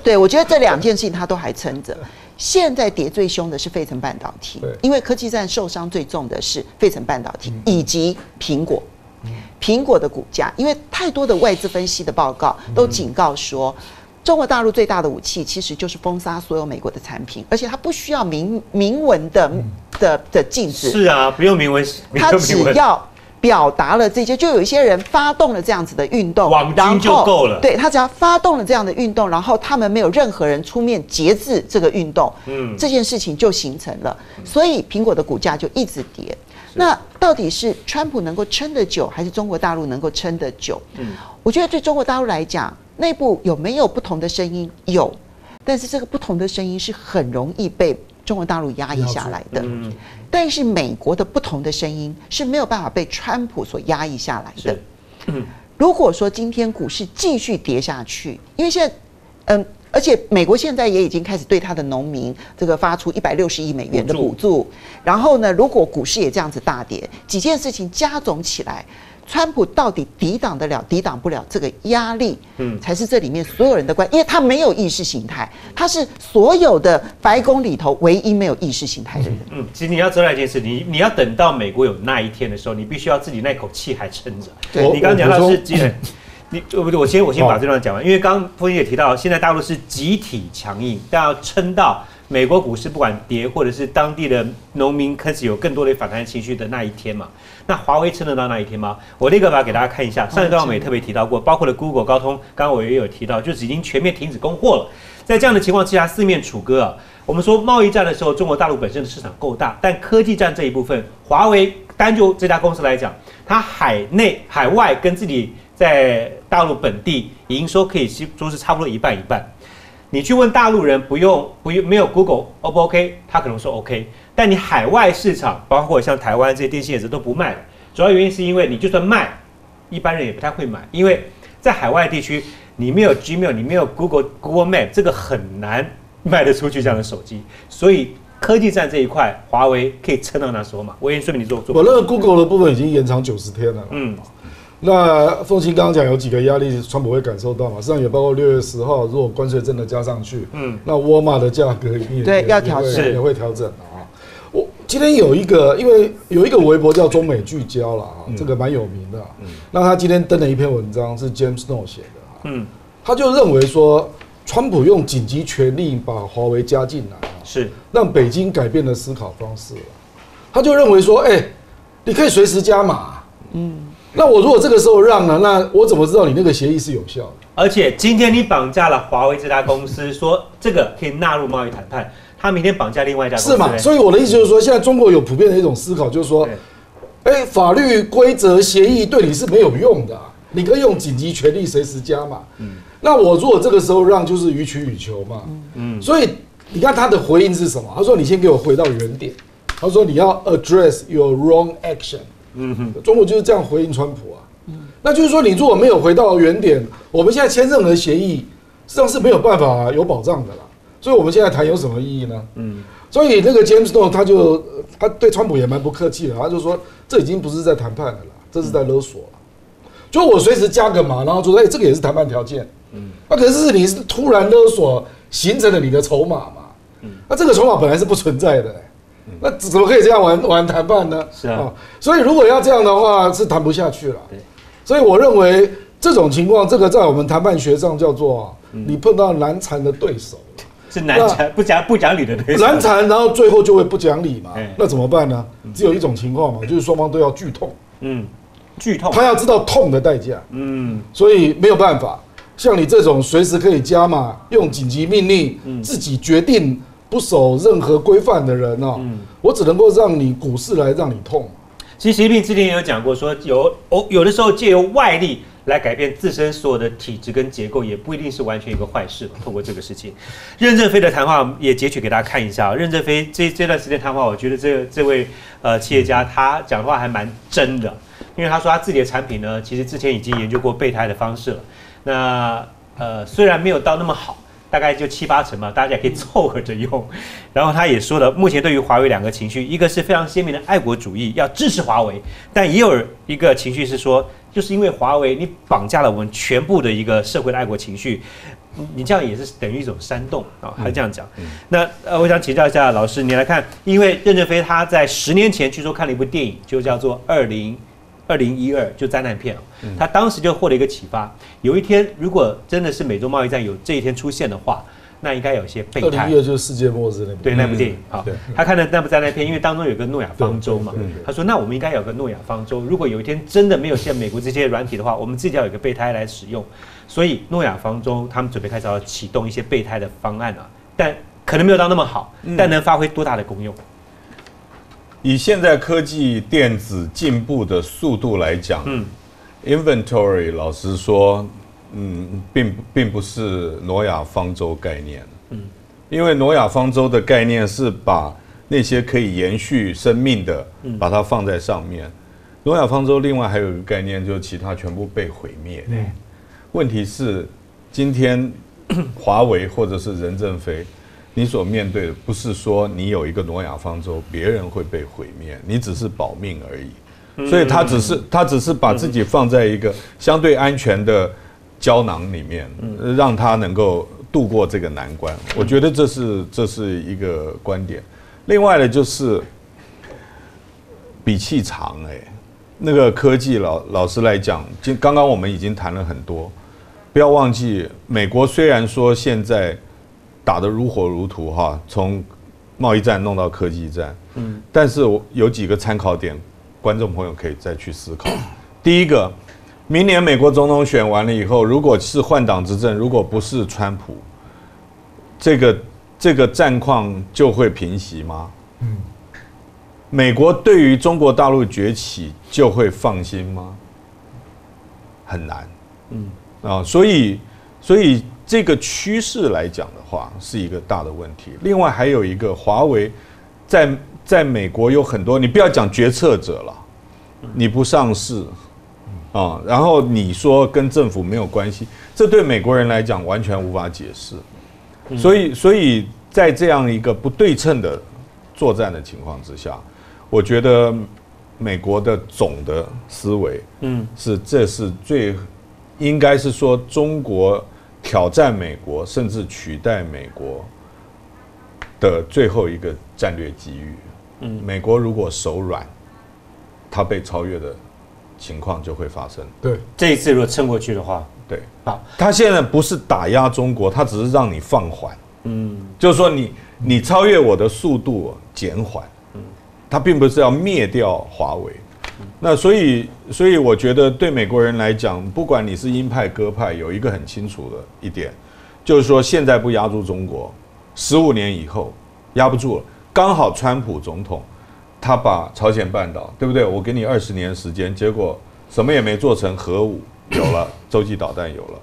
C: 对，我觉得这两件事情它都还撑着。现在跌最凶的是费城半导体，因为科技战受伤最重的是费城半导体以及苹果。苹果的股价，因为太多的外资分析的报告都警告说，中国大陆最大的武器其实就是封杀所有美国的产品，而且它不需要明明文的的的禁止，
A: 是啊，不用明文，
C: 它只
A: 用明文。
C: 要表达了这些，就有一些人发动了这样子的运动，
A: 网军就够了
C: 对他只要发动了这样的运动，然后他们没有任何人出面节制这个运动，
A: 嗯
C: 这件事情就形成了，所以苹果的股价就一直跌。那到底是川普能够撑得久，还是中国大陆能够撑得久？
A: 嗯
C: 我觉得对中国大陆来讲，内部有没有不同的声音？有，但是这个不同的声音是很容易被中国大陆压抑下来的。
A: 嗯，
C: 但是美国的不同的声音是没有办法被川普所压抑下来的
A: 是。
C: 如果说今天股市继续跌下去，因为现在，嗯，而且美国现在也已经开始对他的农民这个发出一百六十亿美元的
A: 补助，
C: 然后呢，如果股市也这样子大跌，几件事情加总起来。川普到底抵挡得了、抵挡不了这个压力，
A: 嗯。
C: 嗯，才是这里面所有人的关，因为他没有意识形态，他是所有的白宫里头唯一没有意识形态的人。
A: 嗯，其实你要知道一件事，你你要等到美国有那一天的时候，你必须要自己那口气还撑着。
C: 对。
A: 你刚刚讲到是基本，你我不对，我先我先把这段讲完，因为刚刚峰也提到，现在大陆是集体强硬，但要撑到美国股市不管跌，或者是当地的农民开始有更多的反弹情绪的那一天嘛。那华为撑得到那一天吗？我立刻把它给大家看一下。上一段我们也特别提到过，包括了 Google、高通，刚刚我也有提到，就是已经全面停止供货了。在这样的情况之下，四面楚歌啊。我们说贸易战的时候，中国大陆本身的市场够大，但科技战这一部分，华为单就这家公司来讲，它海内海外跟自己在大陆本地营收可以说是差不多一半一半。你去问大陆人不用不用没有 Google O 不 OK，他可能说 OK，但你海外市场，包括像台湾这些电信业者都不卖了，主要原因是因为你就算卖，一般人也不太会买，因为在海外地区，你没有 Gmail，你没有 Google Google Map，这个很难 卖得出去这样的手机，所以科技战这一块，华为可以撑到那时候嘛？我也说明你做做，
B: 我那个 Google 的部分已经延长九十天了。
A: 嗯，
B: 那凤青刚刚讲有几个压力，川普会感受到嘛？实际上也包括六月十号，如果关税真的加上去，
A: 嗯
B: 嗯，那沃尔玛的价格一定也
C: 对
B: 也
C: 要调整
B: 也会调整啊。我今天有一个，因为有一个微博叫中美聚焦了啊，
A: 嗯
B: 这个蛮有名的啊。那他今天登了一篇文章，是 James Snow 写的啊，
A: 嗯，
B: 他就认为说，川普用紧急权力把华为加进来啊，
A: 是，
B: 让北京改变了思考方式了。他就认为说，哎、你可以随时加码，嗯，那我如果这个时候让了，那我怎么知道你那个协议是有效的？
A: 而且今天你绑架了华为这家公司，说这个可以纳入贸易谈判，他明天绑架另外一家公司，
B: 是嘛？所以我的意思就是说，现在中国有普遍的一种思考，就是说，
A: 对
B: 哎、法律规则协议对你是没有用的啊、你可以用紧急权力随时加码。那我如果这个时候让，就是予取予求嘛。
A: 嗯
B: 所以你看他的回应是什么？他说：“你先给我回到原点。”他说：“你要 address your wrong action。”
A: 嗯哼，
B: 中国就是这样回应川普啊。那就是说，你如果没有回到原点，我们现在签任何协议，实际上是没有办法有保障的啦。所以我们现在谈有什么意义呢？
A: 嗯，
B: 所以那个 James Stone 他就呃他对川普也蛮不客气的，他就说这已经不是在谈判了啦，这是在勒索了。就我随时加个码，然后就说哎、这个也是谈判条件。嗯，那可是你是突然勒索形成了你的筹码嘛？嗯，那这个筹码本来是不存在的、那怎么可以这样玩玩谈判呢？
A: 是啊。
B: 哦所以如果要这样的话，是谈不下去了。
A: 对，
B: 所以我认为这种情况，这个在我们谈判学上叫做啊你碰到难缠的对手，
A: 是难缠不讲不讲理的对手，
B: 难缠，然后最后就会不讲理嘛
A: 哎。
B: 那怎么办呢？只有一种情况嘛，就是双方都要剧痛，
A: 嗯，剧痛，
B: 他要知道痛的代价，
A: 嗯，
B: 所以没有办法。像你这种随时可以加码、用紧急命令、自己决定不守任何规范的人哦，我只能够让你股市来让你痛。
A: 其实习近平之前也有讲过，说有哦，有的时候借由外力来改变自身所有的体质跟结构，也不一定是完全一个坏事。透过这个事情，任正非的谈话也截取给大家看一下。任正非这这段时间谈话，我觉得这这位呃企业家他讲的话还蛮真的，因为他说他自己的产品呢，其实之前已经研究过备胎的方式了。那呃虽然没有到那么好。大概就七八成嘛，大家也可以凑合着用。然后他也说了，目前对于华为两个情绪，一个是非常鲜明的爱国主义，要支持华为，但也有一个情绪是说，就是因为华为你绑架了我们全部的一个社会的爱国情绪。你这样也是等于一种煽动啊，他是这样讲？那呃，我想请教一下老师，你来看，因为任正非他在十年前据说看了一部电影，就叫做《二零二零一二》，就灾难片他当时就获得一个启发，有一天如果真的是美洲贸易战有这一天出现的话，那应该有一些备胎。
B: 二零一二就是世界末日那部。
A: 对那部电影，好，他看的那部灾难片，因为当中有个诺亚方舟嘛，他说那我们应该有个诺亚方舟，如果有一天真的没有像美国这些软体的话，我们自己要有个备胎来使用。所以诺亚方舟他们准备开始要启动一些备胎的方案啊，但可能没有到那么好，但能发挥多大的功用？
D: 以现在科技电子进步的速度来讲，嗯，inventory 老实说，嗯，并并不是挪亚方舟概念，嗯，因为挪亚方舟的概念是把那些可以延续生命的，把它放在上面。挪亚方舟另外还有一个概念，就是其他全部被毁灭。问题是，今天华为或者是任正非，你所面对的不是说你有一个诺亚方舟，别人会被毁灭，你只是保命而已。所以他只是他只是把自己放在一个相对安全的胶囊里面，让他能够度过这个难关。我觉得这是这是一个观点。另外呢，就是比气长哎，那个科技老老师来讲，就刚刚我们已经谈了很多。不要忘记，美国虽然说现在打得如火如荼哈，从贸易战弄到科技战，嗯，但是我有几个参考点，观众朋友可以再去思考。第一个，明年美国总统选完了以后，如果是换党执政，如果不是川普，这个这个战况就会平息吗？嗯，美国对于中国大陆崛起就会放心吗？很难，嗯。啊，所以，所以这个趋势来讲的话，是一个大的问题。另外还有一个，华为在在美国有很多，你不要讲决策者了，你不上市啊，然后你说跟政府没有关系，这对美国人来讲完全无法解释。所以，所以在这样一个不对称的作战的情况之下，我觉得美国的总的思维，嗯，是这是最。应该是说，中国挑战美国，甚至取代美国的最后一个战略机遇。嗯，美国如果手软，它被超越的情况就会发生。
B: 对，
A: 这一次如果撑过去的话，
D: 对，好，他现在不是打压中国，他只是让你放缓。嗯，就是说你你超越我的速度减缓。嗯，他并不是要灭掉华为。那所以，所以我觉得对美国人来讲，不管你是鹰派鸽派，有一个很清楚的一点，就是说现在不压住中国，十五年以后压不住了。刚好川普总统他把朝鲜半岛，对不对？我给你二十年时间，结果什么也没做成，核武有了，洲际导弹有了。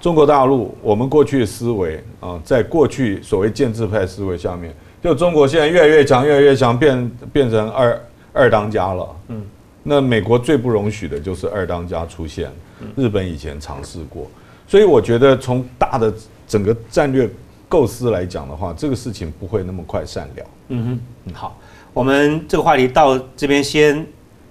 D: 中国大陆，我们过去思维啊，在过去所谓建制派思维下面，就中国现在越来越强，越来越强，变变成二二当家了。嗯。那美国最不容许的就是二当家出现，日本以前尝试过，所以我觉得从大的整个战略构思来讲的话，这个事情不会那么快善了。嗯
A: 哼，好，我们这个话题到这边先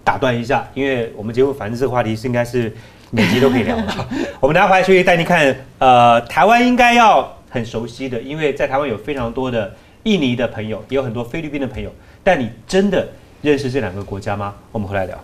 A: 打断一下，因为我们节目反正这个话题是应该是每集都可以聊的。我们等下回来继续带你看，呃，台湾应该要很熟悉的，因为在台湾有非常多的印尼的朋友，也有很多菲律宾的朋友，但你真的。认识这两个国家吗？我们回来聊。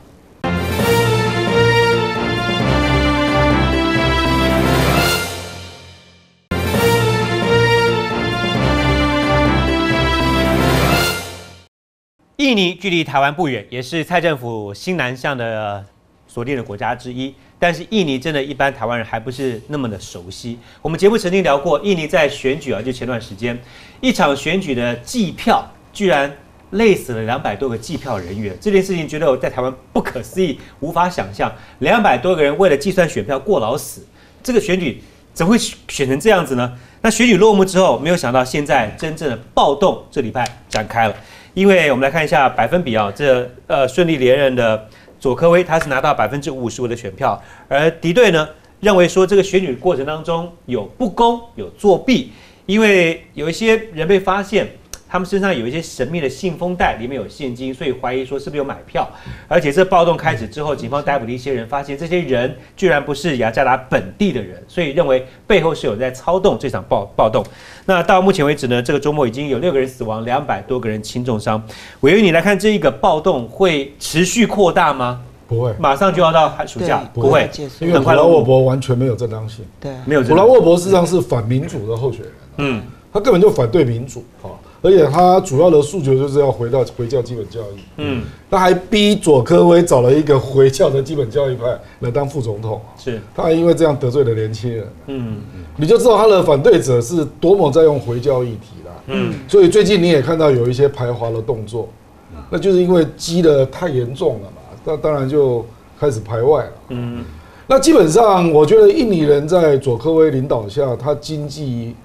A: 印尼距离台湾不远，也是蔡政府新南向的锁定的国家之一。但是印尼真的，一般台湾人还不是那么的熟悉。我们节目曾经聊过，印尼在选举啊，就前段时间一场选举的计票，居然。累死了两百多个计票人员，这件事情觉得我在台湾不可思议，无法想象，两百多个人为了计算选票过劳死，这个选举怎么会选成这样子呢？那选举落幕之后，没有想到现在真正的暴动这礼拜展开了，因为我们来看一下百分比啊，这呃顺利连任的佐科威他是拿到百分之五十五的选票，而敌对呢认为说这个选举过程当中有不公有作弊。因为有一些人被发现。他们身上有一些神秘的信封袋，里面有现金，所以怀疑说是不是有买票。而且这暴动开始之后，警方逮捕了一些人，发现这些人居然不是雅加达本地的人，所以认为背后是有人在操纵这场暴暴动。那到目前为止呢，这个周末已经有六个人死亡，两百多个人轻重伤。委员，你来看这一个暴动会持续扩大吗？
B: 不会，
A: 马上就要到寒暑假，不会
B: 因为普拉沃博完全没有正当性。
C: 对，
A: 没有这
B: 普拉沃博实际上是反民主的候选人，
A: 嗯
B: 他根本就反对民主啊，而且他主要的诉求就是要回到回教基本教义。
A: 嗯，
B: 他还逼佐科威找了一个回教的基本教义派来当副总统，
A: 是。
B: 他还因为这样得罪了年轻人，
A: 嗯。
B: 你就知道他的反对者是多么在用回教议题啦。
A: 嗯。
B: 所以最近你也看到有一些排华的动作，那就是因为积的太严重了嘛，那当然就开始排外了。
A: 嗯。
B: 那基本上，我觉得印尼人在佐科威领导下，他经济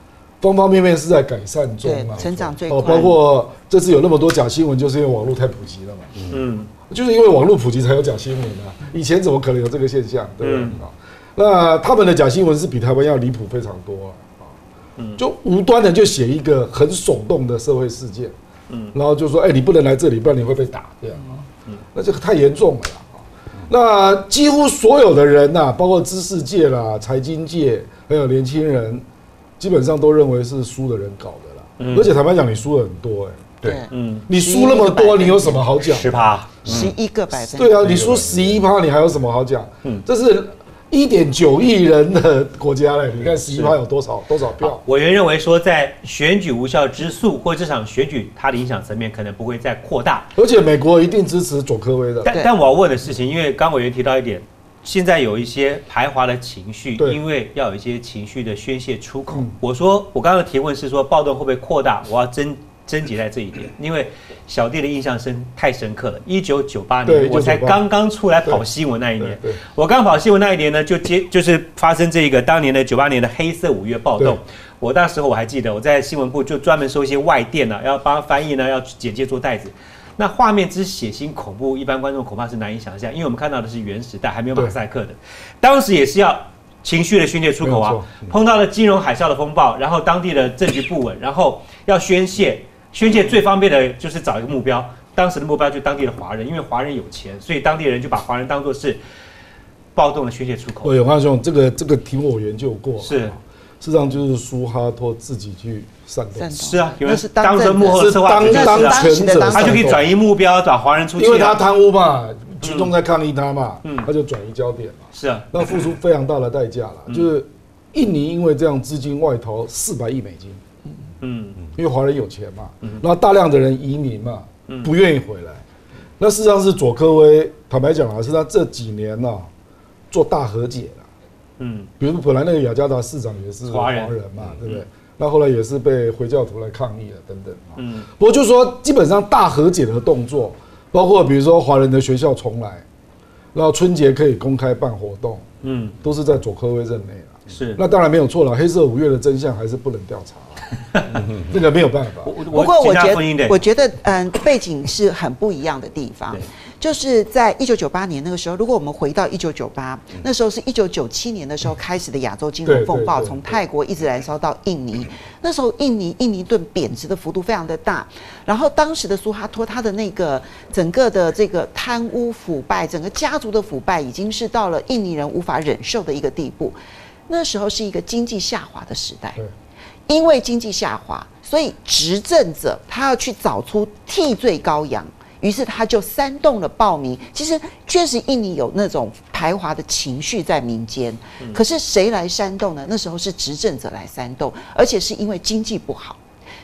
B: 方方面面是在改善中啊，
C: 成长最
B: 哦，
C: 快。
B: 包括这次有那么多假新闻，就是因为网络太普及了嘛，
A: 嗯。
B: 就是因为网络普及才有假新闻啊，以前怎么可能有这个现象，对不对？那他们的假新闻是比台湾要离谱非常多啊，啊
A: 嗯。
B: 就无端的就写一个很耸动的社会事件，
A: 嗯。
B: 然后就说，哎，你不能来这里，不然你会被打，这样啊，那这个太严重了那几乎所有的人呐、包括知识界啦、财经界，还有年轻人，基本上都认为是输的人搞的啦。
A: 嗯
B: 而且坦白讲，你输了很多哎、
D: 对
A: 嗯，
B: 你输那么多，你有什么好讲？
A: 十趴，
C: 十一个百分，
B: 对啊，你输十一趴，你还有什么好讲？
A: 嗯
B: 这是一点九亿人的国家嘞，你看十一趴有多少多少票？
A: 委员认为说，在选举无效之诉或这场选举它的影响层面可能不会再扩大。
B: 而且美国一定支持佐科威的。
A: 但但我要问的事情，因为刚委员提到一点，现在有一些排华的情绪，因为要有一些情绪的宣泄出口。
B: 嗯
A: 我说我刚刚的提问是说暴动会不会扩大？我要症症结在这一点，因为小弟的印象深太深刻了。一九九八年，我才刚刚出来跑新闻那一年我刚跑新闻那一年呢，就接就是发生这个当年的九八年的黑色五月暴动。我那时候我还记得，我在新闻部就专门收一些外电啊，要帮翻译呢，要简介做袋子。那画面之血腥恐怖，一般观众恐怕是难以想象，因为我们看到的是原时代，还没有马赛克的。当时也是要情绪的宣泄出口啊碰到了金融海啸的风暴，然后当地的政局不稳，然后要宣泄，宣泄最方便的就是找一个目标。当时的目标就是当地的华人，因为华人有钱，所以当地人就把华人当做是暴动的宣泄出口
B: 我。永汉兄，这个这个题目我研究过，
A: 是
B: 事实上就是苏哈托自己去煽动。
C: 煽，动。
A: 是啊，有人
C: 是当
A: 当着
C: 政
A: 幕后策划
B: 当
C: 当
B: 权者，
A: 他就可以转移目标，把华人出去啊。
B: 因为他贪污嘛，群众在抗议他嘛，
A: 嗯。
B: 他就转移焦点嘛，
A: 是啊，
B: 那付出非常大的代价了。就是印尼因为这样资金外逃四百亿美金，
A: 嗯。
B: 因为华人有钱嘛，然后大量的人移民嘛，
A: 嗯。
B: 不愿意回来。那事实上是佐科威，坦白讲啊，是他这几年呐、做大和解了。
A: 嗯。
B: 比如本来那个雅加达市长也是华
A: 人。
B: 嘛，对不对？那后来也是被回教徒来抗议了等等啊。
A: 嗯
B: 不过就是说，基本上大和解的动作，包括比如说华人的学校重来，然后春节可以公开办活动，
A: 嗯，
B: 都是在左科威任内了。
A: 是。
B: 那当然没有错了，黑色五月的真相还是不能调查啦，这个没有办法。
C: 不过我觉得，我觉得，嗯，背景是很不一样的地方
A: 对。
C: 就是在一九九八年那个时候，如果我们回到一九九八，那时候是一九九七年的时候开始的亚洲金融风暴，从泰国一直燃烧到印尼。那时候印尼印尼盾贬值的幅度非常的大，然后当时的苏哈托他的那个整个的这个贪污腐败，整个家族的腐败已经是到了印尼人无法忍受的一个地步。那时候是一个经济下滑的时代。因为经济下滑，所以执政者他要去找出替罪羔羊，于是他就煽动了暴民。其实确实印尼有那种排华的情绪在民间，可是谁来煽动呢？那时候是执政者来煽动，而且是因为经济不好。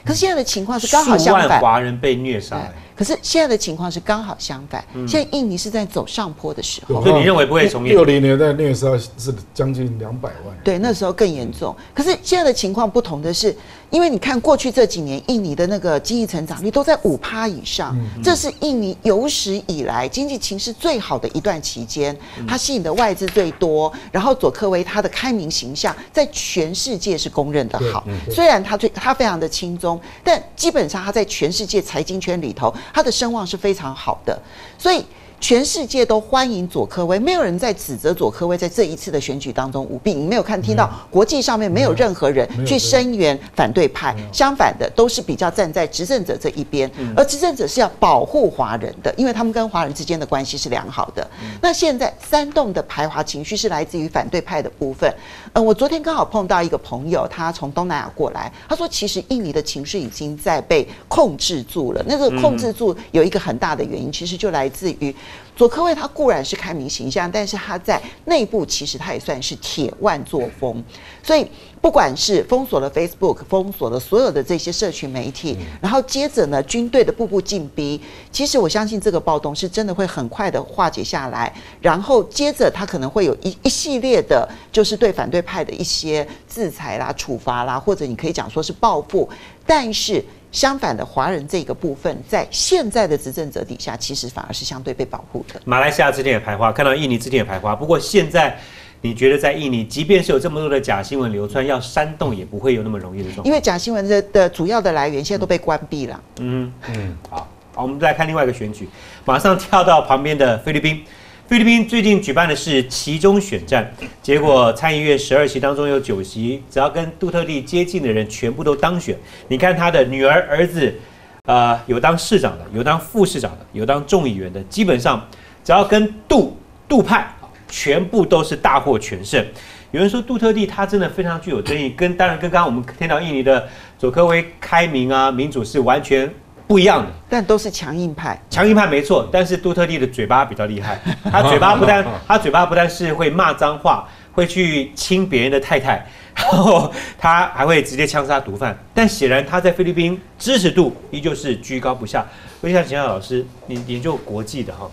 C: 可是现在的情况是刚好
A: 数万
C: 相反。
A: 华人被虐杀，
C: 可是现在的情况是刚好相反。现在印尼是在走上坡的时候，
A: 所以你认为不会重演
B: 六零年代虐杀是将近两百万人。
C: 对，那时候更严重。可是现在的情况不同的是，因为你看过去这几年印尼的那个经济成长率都在五趴以上，这是印尼有史以来经济情势最好的一段期间，它吸引的外资最多，然后佐科威他的开明形象在全世界是公认的好。虽然他最他非常的轻松，但基本上他在全世界财经圈里头，他的声望是非常好的，所以。全世界都欢迎佐科威，没有人在指责佐科威在这一次的选举当中舞弊。你没有看听到国际上面没有任何人去声援反对派，相反的都是比较站在执政者这一边，而执政者是要保护华人的，因为他们跟华人之间的关系是良好的。那现在煽动的排华情绪是来自于反对派的部分。呃，我昨天刚好碰到一个朋友，他从东南亚过来，他说其实印尼的情绪已经在被控制住了。那个控制住有一个很大的原因，其实就来自于。佐科威他固然是开明形象，但是他在内部其实他也算是铁腕作风，所以不管是封锁了 Facebook，封锁了所有的这些社群媒体，然后接着呢军队的步步进逼，其实我相信这个暴动是真的会很快的化解下来，然后接着他可能会有一一系列的，就是对反对派的一些制裁啦、处罚啦，或者你可以讲说是报复，但是。相反的，华人这个部分在现在的执政者底下，其实反而是相对被保护的。
A: 马来西亚之前也排华，看到印尼之前也排华。不过现在，你觉得在印尼，即便是有这么多的假新闻流传，要煽动也不会有那么容易的状况。
C: 因为假新闻的的主要的来源现在都被关闭了。嗯
A: 嗯，好，好，我们再看另外一个选举，马上跳到旁边的菲律宾。菲律宾最近举办的是其中选战，结果参议院十二席当中有九席，只要跟杜特地接近的人全部都当选。你看他的女儿、儿子，呃，有当市长的，有当副市长的，有当众议员的，基本上只要跟杜杜派，全部都是大获全胜。有人说杜特地他真的非常具有争议，跟当然跟刚刚我们听到印尼的佐科威开明啊民主是完全。不一样的，
C: 但都是强硬派。
A: 强硬派没错，但是杜特地的嘴巴比较厉害。他嘴巴不但他嘴巴不但是会骂脏话，会去亲别人的太太，然后他还会直接枪杀毒贩。但显然他在菲律宾支持度依旧是居高不下。问一下秦老师，你研究国际的哈，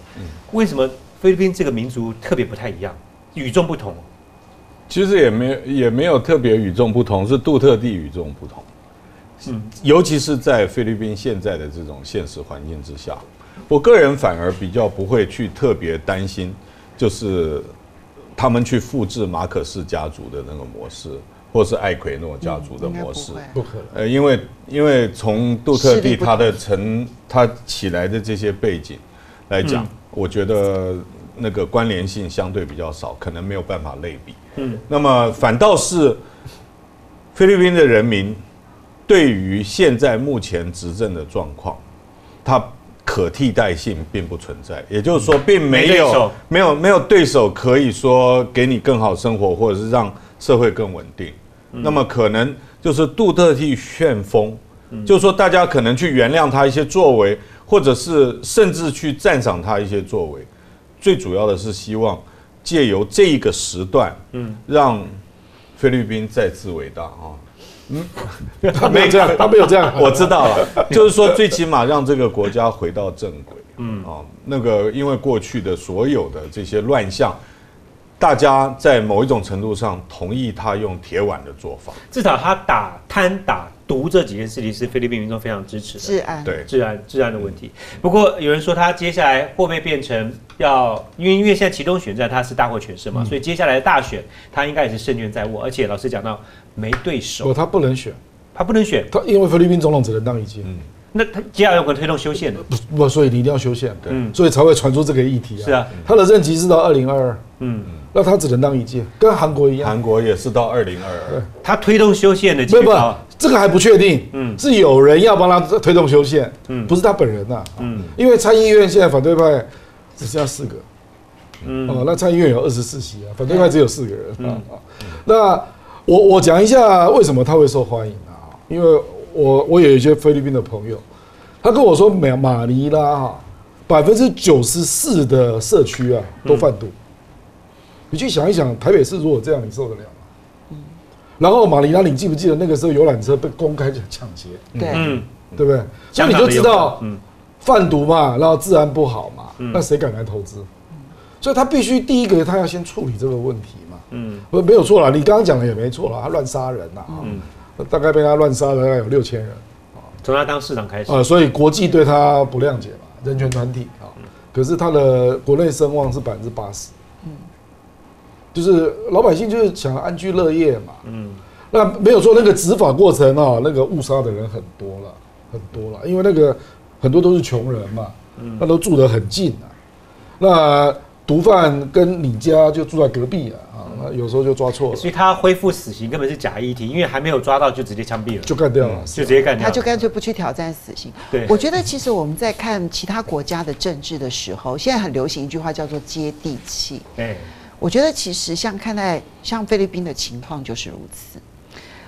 A: 为什么菲律宾这个民族特别不太一样，与众不同？
D: 其实也没有也没有特别与众不同，是杜特地与众不同。嗯，尤其是在菲律宾现在的这种现实环境之下，我个人反而比较不会去特别担心，就是他们去复制马可斯家族的那个模式，或是艾奎诺家族的模式，
B: 不可能。
D: 呃，因为因为从杜特地他的成他起来的这些背景来讲，我觉得那个关联性相对比较少，可能没有办法类比。嗯，那么反倒是菲律宾的人民。对于现在目前执政的状况，它可替代性并不存在，也就是说，并没有没有没有对手可以说给你更好生活，或者是让社会更稳定。那么可能就是杜特地旋风，就是说大家可能去原谅他一些作为，或者是甚至去赞赏他一些作为。最主要的是希望借由这一个时段，嗯，让菲律宾再次伟大啊。
B: 嗯，他 没有这样，他没有这样，
D: 我知道了。就是说，最起码让这个国家回到正轨。嗯，哦，那个，因为过去的所有的这些乱象，大家在某一种程度上同意他用铁腕的做法。
A: 至少他打贪打毒这几件事情是菲律宾民众非常支持的。
C: 治安，
D: 对
A: 治安。治安的问题。不过有人说他接下来会不会变成要，因为因为现在其中选战他是大获全胜嘛，所以接下来的大选他应该也是胜券在握。而且老师讲到。没对手，
B: 不，他不能选，
A: 他不能选，
B: 他因为菲律宾总统只能当一届，嗯，
A: 那他接下来有可能推动修宪的，
B: 不不，所以你一定要修宪，对，所以才会传出这个议题
A: 啊，是啊，
B: 他的任期是到二零二二，嗯，那他只能当一届，跟韩国一样，
D: 韩国也是到二零二二，
A: 他推动修宪的，
B: 不不，这个还不确定，嗯，是有人要帮他推动修宪，嗯，不是他本人呐，嗯，因为参议院现在反对派只剩下四个，嗯，哦，那参议院有二十四席啊，反对派只有四个人啊，那。我我讲一下为什么他会受欢迎啊？因为我我有一些菲律宾的朋友，他跟我说，马马尼拉哈百分之九十四的社区啊都贩毒。你去想一想，台北市如果这样，你受得了吗？嗯。然后马尼拉，你记不记得那个时候游览车被公开抢劫？
C: 对，嗯，
B: 对不对？所以你就知道，嗯，贩毒嘛，然后治安不好嘛，那谁敢来投资？所以他必须第一个，他要先处理这个问题嘛。嗯，不没有错了，你刚刚讲的也没错了，他乱杀人呐，嗯，大概被他乱杀了大概有六千人，
A: 从他当市长开始。
B: 啊，所以国际对他不谅解嘛，人权团体啊，可是他的国内声望是百分之八十，嗯，就是老百姓就是想安居乐业嘛，嗯，那没有错，那个执法过程啊，那个误杀的人很多了，很多了，因为那个很多都是穷人嘛，嗯，那都住得很近啊，那毒贩跟你家就住在隔壁啊，啊，那有时候就抓错了，
A: 所以他恢复死刑根本是假议题，因为还没有抓到就直接枪毙了，
B: 就干掉了。
A: 就直接干掉了。
C: 他就干脆不去挑战死刑。
A: 对
C: 我觉得其实我们在看其他国家的政治的时候，现在很流行一句话叫做接地气。
A: 哎，
C: 我觉得其实像看待像菲律宾的情况就是如此。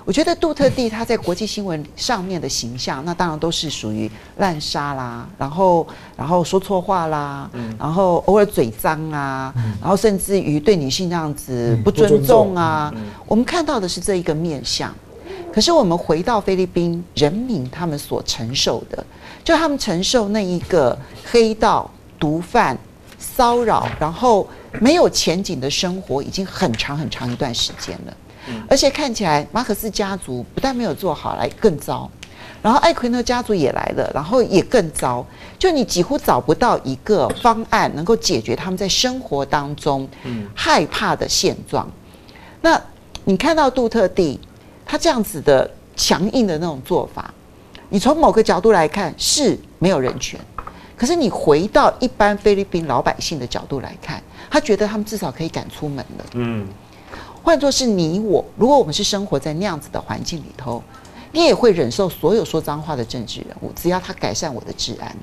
C: 我觉得杜特地他在国际新闻上面的形象，那当然都是属于滥杀啦，然后然后说错话啦，然后偶尔嘴脏啊，然后甚至于对女性这样子
B: 嗯
C: 不尊
B: 重
C: 啊。我们看到的是这一个面相。可是我们回到菲律宾人民他们所承受的，就他们承受那一个黑道毒贩骚扰，然后没有前景的生活，已经很长很长一段时间了。而且看起来马可思家族不但没有做好，来更糟。然后艾奎诺家族也来了，然后也更糟。就你几乎找不到一个方案能够解决他们在生活当中害怕的现状。那你看到杜特地他这样子的强硬的那种做法，你从某个角度来看是没有人权，可是你回到一般菲律宾老百姓的角度来看，他觉得他们至少可以赶出门了。
A: 嗯，
C: 换作是你我，如果我们是生活在那样子的环境里头，你也会忍受所有说脏话的政治人物，只要他改善我的治安。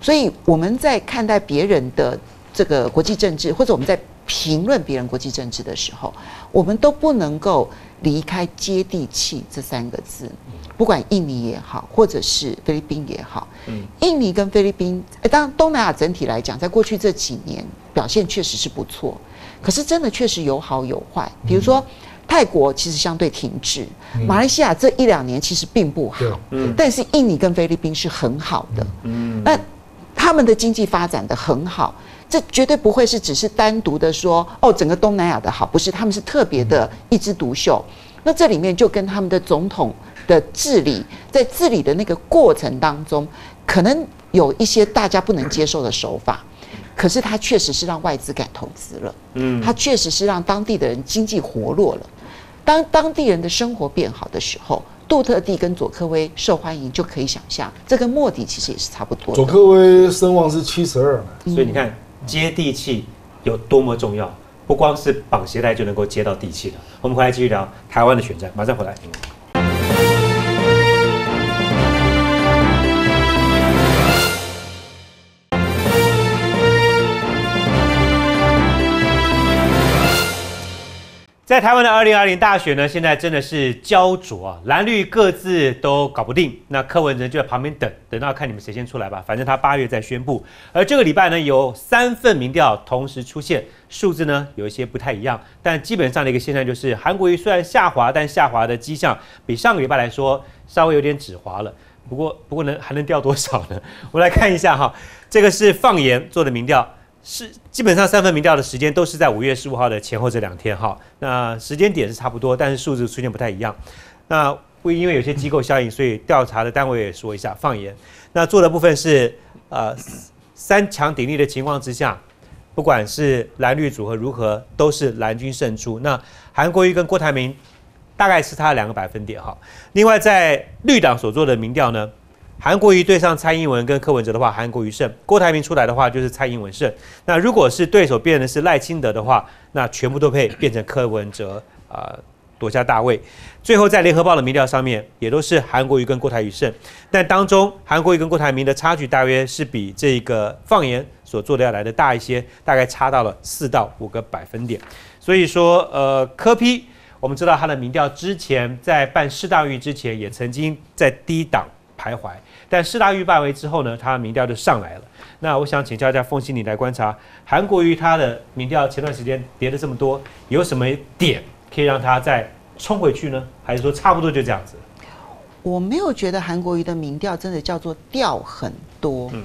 C: 所以我们在看待别人的这个国际政治，或者我们在评论别人国际政治的时候，我们都不能够离开“接地气”这三个字。不管印尼也好，或者是菲律宾也好，印尼跟菲律宾，呃当然东南亚整体来讲，在过去这几年表现确实是不错，可是真的确实有好有坏。比如说泰国其实相对停滞，马来西亚这一两年其实并不好，
B: 嗯
C: 但是印尼跟菲律宾是很好的，嗯那他们的经济发展的很好。这绝对不会是只是单独的说哦，整个东南亚的好，不是，他们是特别的一枝独秀。那这里面就跟他们的总统的治理，在治理的那个过程当中，可能有一些大家不能接受的手法，可是他确实是让外资敢投资了，嗯，他确实是让当地的人经济活络了。当当地人的生活变好的时候，杜特地跟佐科威受欢迎，就可以想象，这跟莫迪其实也是差不多的。
B: 佐科威声望是七十二，
A: 所以你看接地气有多么重要，不光是绑鞋带就能够接到地气的。我们回来继续聊台湾的选战，马上回来。在台湾的二零二零大选呢，现在真的是焦灼啊，蓝绿各自都搞不定。那柯文哲就在旁边等，等到看你们谁先出来吧，反正他八月再宣布。而这个礼拜呢，有三份民调同时出现，数字呢有一些不太一样，但基本上的一个现象就是，韩国瑜虽然下滑，但下滑的迹象比上个礼拜来说稍微有点止滑了。不过，不过能还能掉多少呢？我们来看一下哈，这个是放言做的民调。是基本上三份民调的时间都是在五月十五号的前后这两天哈，那时间点是差不多，但是数字出现不太一样。那会因为有些机构效应，所以调查的单位也说一下放言。那做的部分是呃三强鼎立的情况之下，不管是蓝绿组合如何，都是蓝军胜出。那韩国瑜跟郭台铭大概是他两个百分点哈。另外在绿党所做的民调呢，韩国瑜对上蔡英文跟柯文哲的话，韩国瑜胜；郭台铭出来的话，就是蔡英文胜。那如果是对手变的是赖清德的话，那全部都配变成柯文哲啊、呃夺下大位。最后在联合报的民调上面，也都是韩国瑜跟郭台铭胜，但当中韩国瑜跟郭台铭的差距大约是比这个放言所做的要来的大一些，大概差到了四到五个百分点。所以说，呃，柯批。我们知道他的民调之前在办市大运之前，也曾经在低档徘徊，但四大运办完之后呢，他的民调就上来了。那我想请教一下凤欣，你来观察韩国瑜他的民调前段时间跌了这么多，有什么点可以让他再冲回去呢？还是说差不多就这样子？
C: 我没有觉得韩国瑜的民调真的叫做掉很多，嗯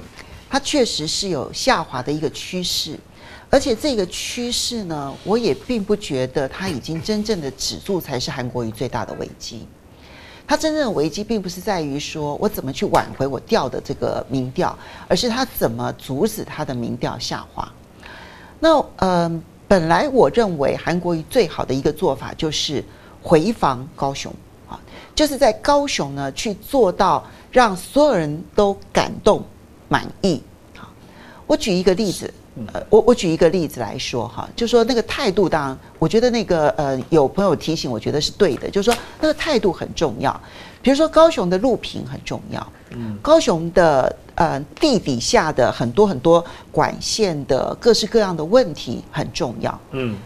C: 它确实是有下滑的一个趋势，而且这个趋势呢，我也并不觉得它已经真正的止住才是韩国瑜最大的危机。他真正的危机并不是在于说我怎么去挽回我掉的这个民调，而是他怎么阻止他的民调下滑。那呃，本来我认为韩国瑜最好的一个做法就是回防高雄啊，就是在高雄呢去做到让所有人都感动满意。好，我举一个例子，呃，我我举一个例子来说哈，就说那个态度，当然，我觉得那个呃，有朋友提醒，我觉得是对的，就是说那个态度很重要。比如说高雄的路平很重要，嗯，高雄的呃地底下的很多很多管线的各式各样的问题很重要，嗯。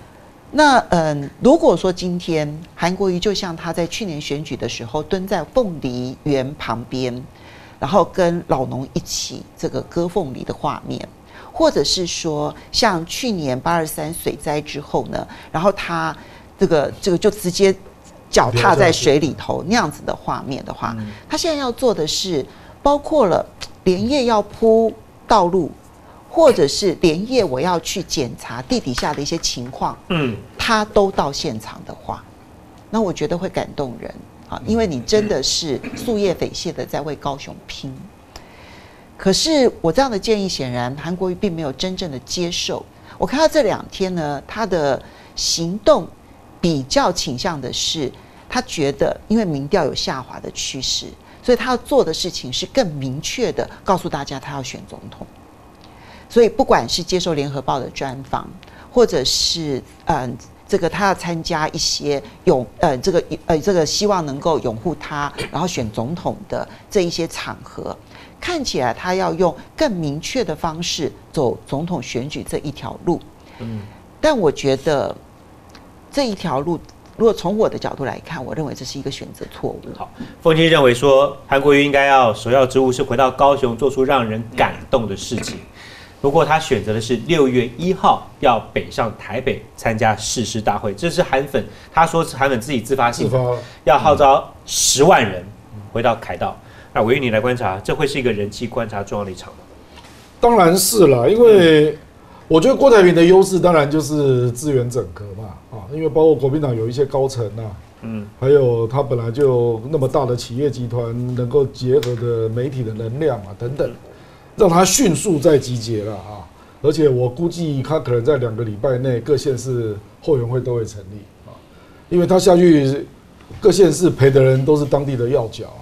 C: 那嗯，如果说今天韩国瑜就像他在去年选举的时候蹲在凤梨园旁边，然后跟老农一起这个割凤梨的画面，或者是说像去年八二三水灾之后呢，然后他这个这个就直接脚踏在水里头那样子的画面的话，他现在要做的是包括了连夜要铺道路。或者是连夜我要去检查地底下的一些情况，嗯，他都到现场的话，那我觉得会感动人啊，因为你真的是夙夜匪懈的在为高雄拼。可是我这样的建议，显然韩国瑜并没有真正的接受。我看到这两天呢，他的行动比较倾向的是，他觉得因为民调有下滑的趋势，所以他要做的事情是更明确的告诉大家，他要选总统。所以，不管是接受联合报的专访，或者是嗯，这个他要参加一些拥呃这个呃这个希望能够拥护他，然后选总统的这一些场合，看起来他要用更明确的方式走总统选举这一条路。嗯，但我觉得这一条路，如果从我的角度来看，我认为这是一个选择错误。
A: 好，凤清认为说，韩国瑜应该要首要之务是回到高雄，做出让人感动的事情。不过他选择的是六月一号要北上台北参加誓师大会，这是韩粉，他说是韩粉自己自发性要号召十万人回到凯道。那我用你来观察，这会是一个人气观察重要的一场吗？
B: 当然是了，因为我觉得郭台铭的优势当然就是资源整合嘛，啊，因为包括国民党有一些高层呐，嗯，还有他本来就那么大的企业集团，能够结合的媒体的能量啊等等。让他迅速再集结了啊！而且我估计他可能在两个礼拜内各县市后援会都会成立啊，因为他下去各县市陪的人都是当地的要角啊，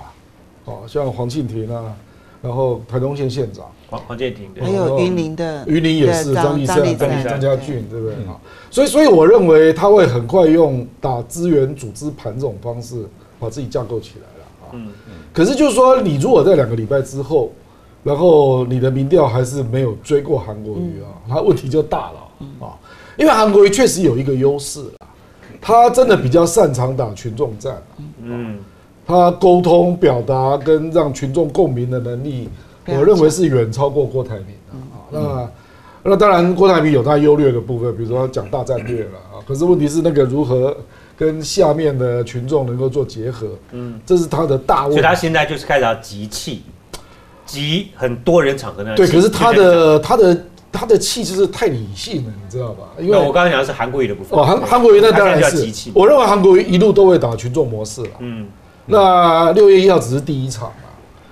B: 哦，像黄庆庭啊，然后台东县县长
A: 黄黄建庭，
C: 还有云林的
B: 云林也是张立山、张张家俊，对不对啊？所以，所以我认为他会很快用打资源组织盘这种方式把自己架构起来了啊。嗯嗯。可是就是说，你如果在两个礼拜之后。然后你的民调还是没有追过韩国瑜啊，他问题就大了啊，因为韩国瑜确实有一个优势啊，他真的比较擅长打群众战，嗯，他沟通表达跟让群众共鸣的能力，我认为是远超过郭台铭的啊。那那当然郭台铭有他优劣的部分，比如说讲大战略了啊，可是问题是那个如何跟下面的群众能够做结合，嗯，这是他的大问题。
A: 所以他现在就是开始要集气。集很多人场合那
B: 对，可是他的他的他的气就是太理性了，你知道吧？
A: 因为我刚才讲的是韩国瑜的部分。哦，
B: 韩韩国瑜那当然是，我认为韩国瑜一路都会打群众模式了。嗯，那六月一号只是第一场嘛，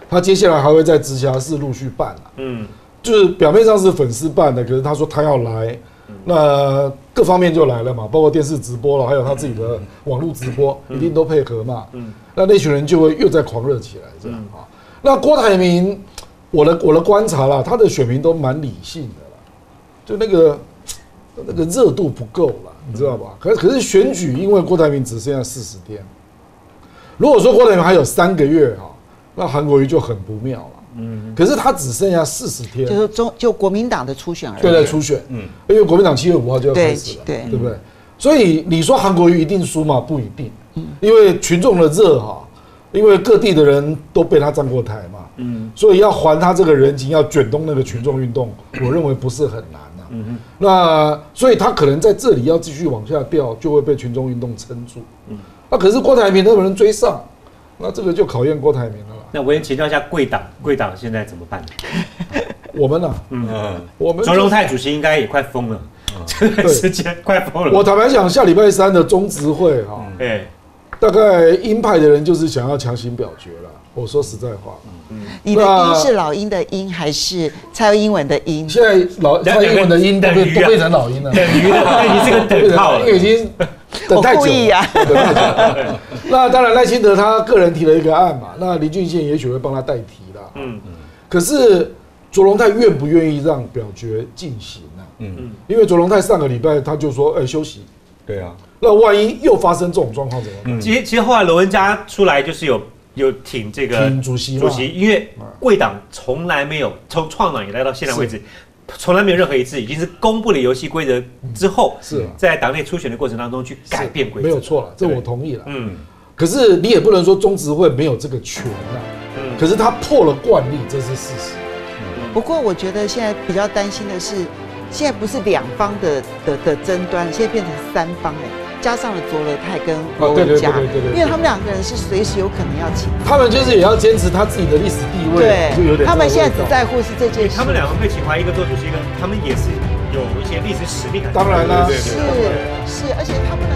B: 他接下来还会在直辖市陆续办嗯，就是表面上是粉丝办的，可是他说他要来，那各方面就来了嘛，包括电视直播了，还有他自己的网络直播，一定都配合嘛。嗯，那那群人就会又在狂热起来，这样啊。那郭台铭，我的我的观察啦，他的选民都蛮理性的啦，就那个那个热度不够了，你知道吧？可可是选举，因为郭台铭只剩下四十天，如果说郭台铭还有三个月哈，那韩国瑜就很不妙了。嗯，可是他只剩下四十天，
C: 就是中就国民党的初选而已。
B: 对对，初选，嗯，因为国民党七月五号就要开始了，对对不对？所以你说韩国瑜一定输吗？不一定，嗯，因为群众的热哈。因为各地的人都被他站过台嘛，嗯，所以要还他这个人情，要卷动那个群众运动，我认为不是很难呐。嗯那所以他可能在这里要继续往下掉，就会被群众运动撑住。嗯，那可是郭台铭能不能追上？那这个就考验郭台铭了。
A: 那我也请教一下贵党，贵党现在怎么办？
B: 我们呢？嗯，
A: 我们卓荣泰主席应该也快疯了，这段时间快疯了。
B: 我坦白讲，下礼拜三的中执会哈，哎。大概鹰派的人就是想要强行表决了。我说实在话，
C: 嗯，你的音是老鹰的鹰还是蔡英文的鹰？
B: 现在老蔡英文的鹰都变都变成老鹰了，
A: 等于了，你这个等号
B: 了，已经等太久。那当然，赖清德他个人提了一个案嘛，那林俊宪也许会帮他代提了。嗯嗯。可是卓荣泰愿不愿意让表决进行呢、
D: 嗯嗯，
B: 因为卓荣泰上个礼拜他就说，哎、休息。
D: 对啊，
B: 那万一又发生这种状况怎么办？
A: 其实其实后来罗文佳出来就是有有挺这个
B: 主席
A: 主席，因为贵党从来没有 从创党以来到现在为止，从来没有任何一次已经是公布了游戏规则之后，
B: 是。啊
A: 在党内初选的过程当中去改变规则，
B: 没有错了，这我同意了。
A: 嗯。
B: 可是你也不能说中执会没有这个权啊。
A: 嗯，
B: 可是他破了惯例，这是事实。
C: 不过我觉得现在比较担心的是，现在不是两方的的的争端，现在变成三方哎，加上了卓乐泰跟罗
B: 对对对
C: 文佳，
B: 对对对
C: 因为他们两个人是随时有可能要请。
B: 他们就是也要坚持他自己的历史地位，就有点
C: 他们现在只在乎是这件事。
A: 他们两个被请回来，一个做主席，一个他们也是有一些历史使命感。
B: 当然啦
A: 对对对
C: 是
A: 对对
C: 是，而且他们能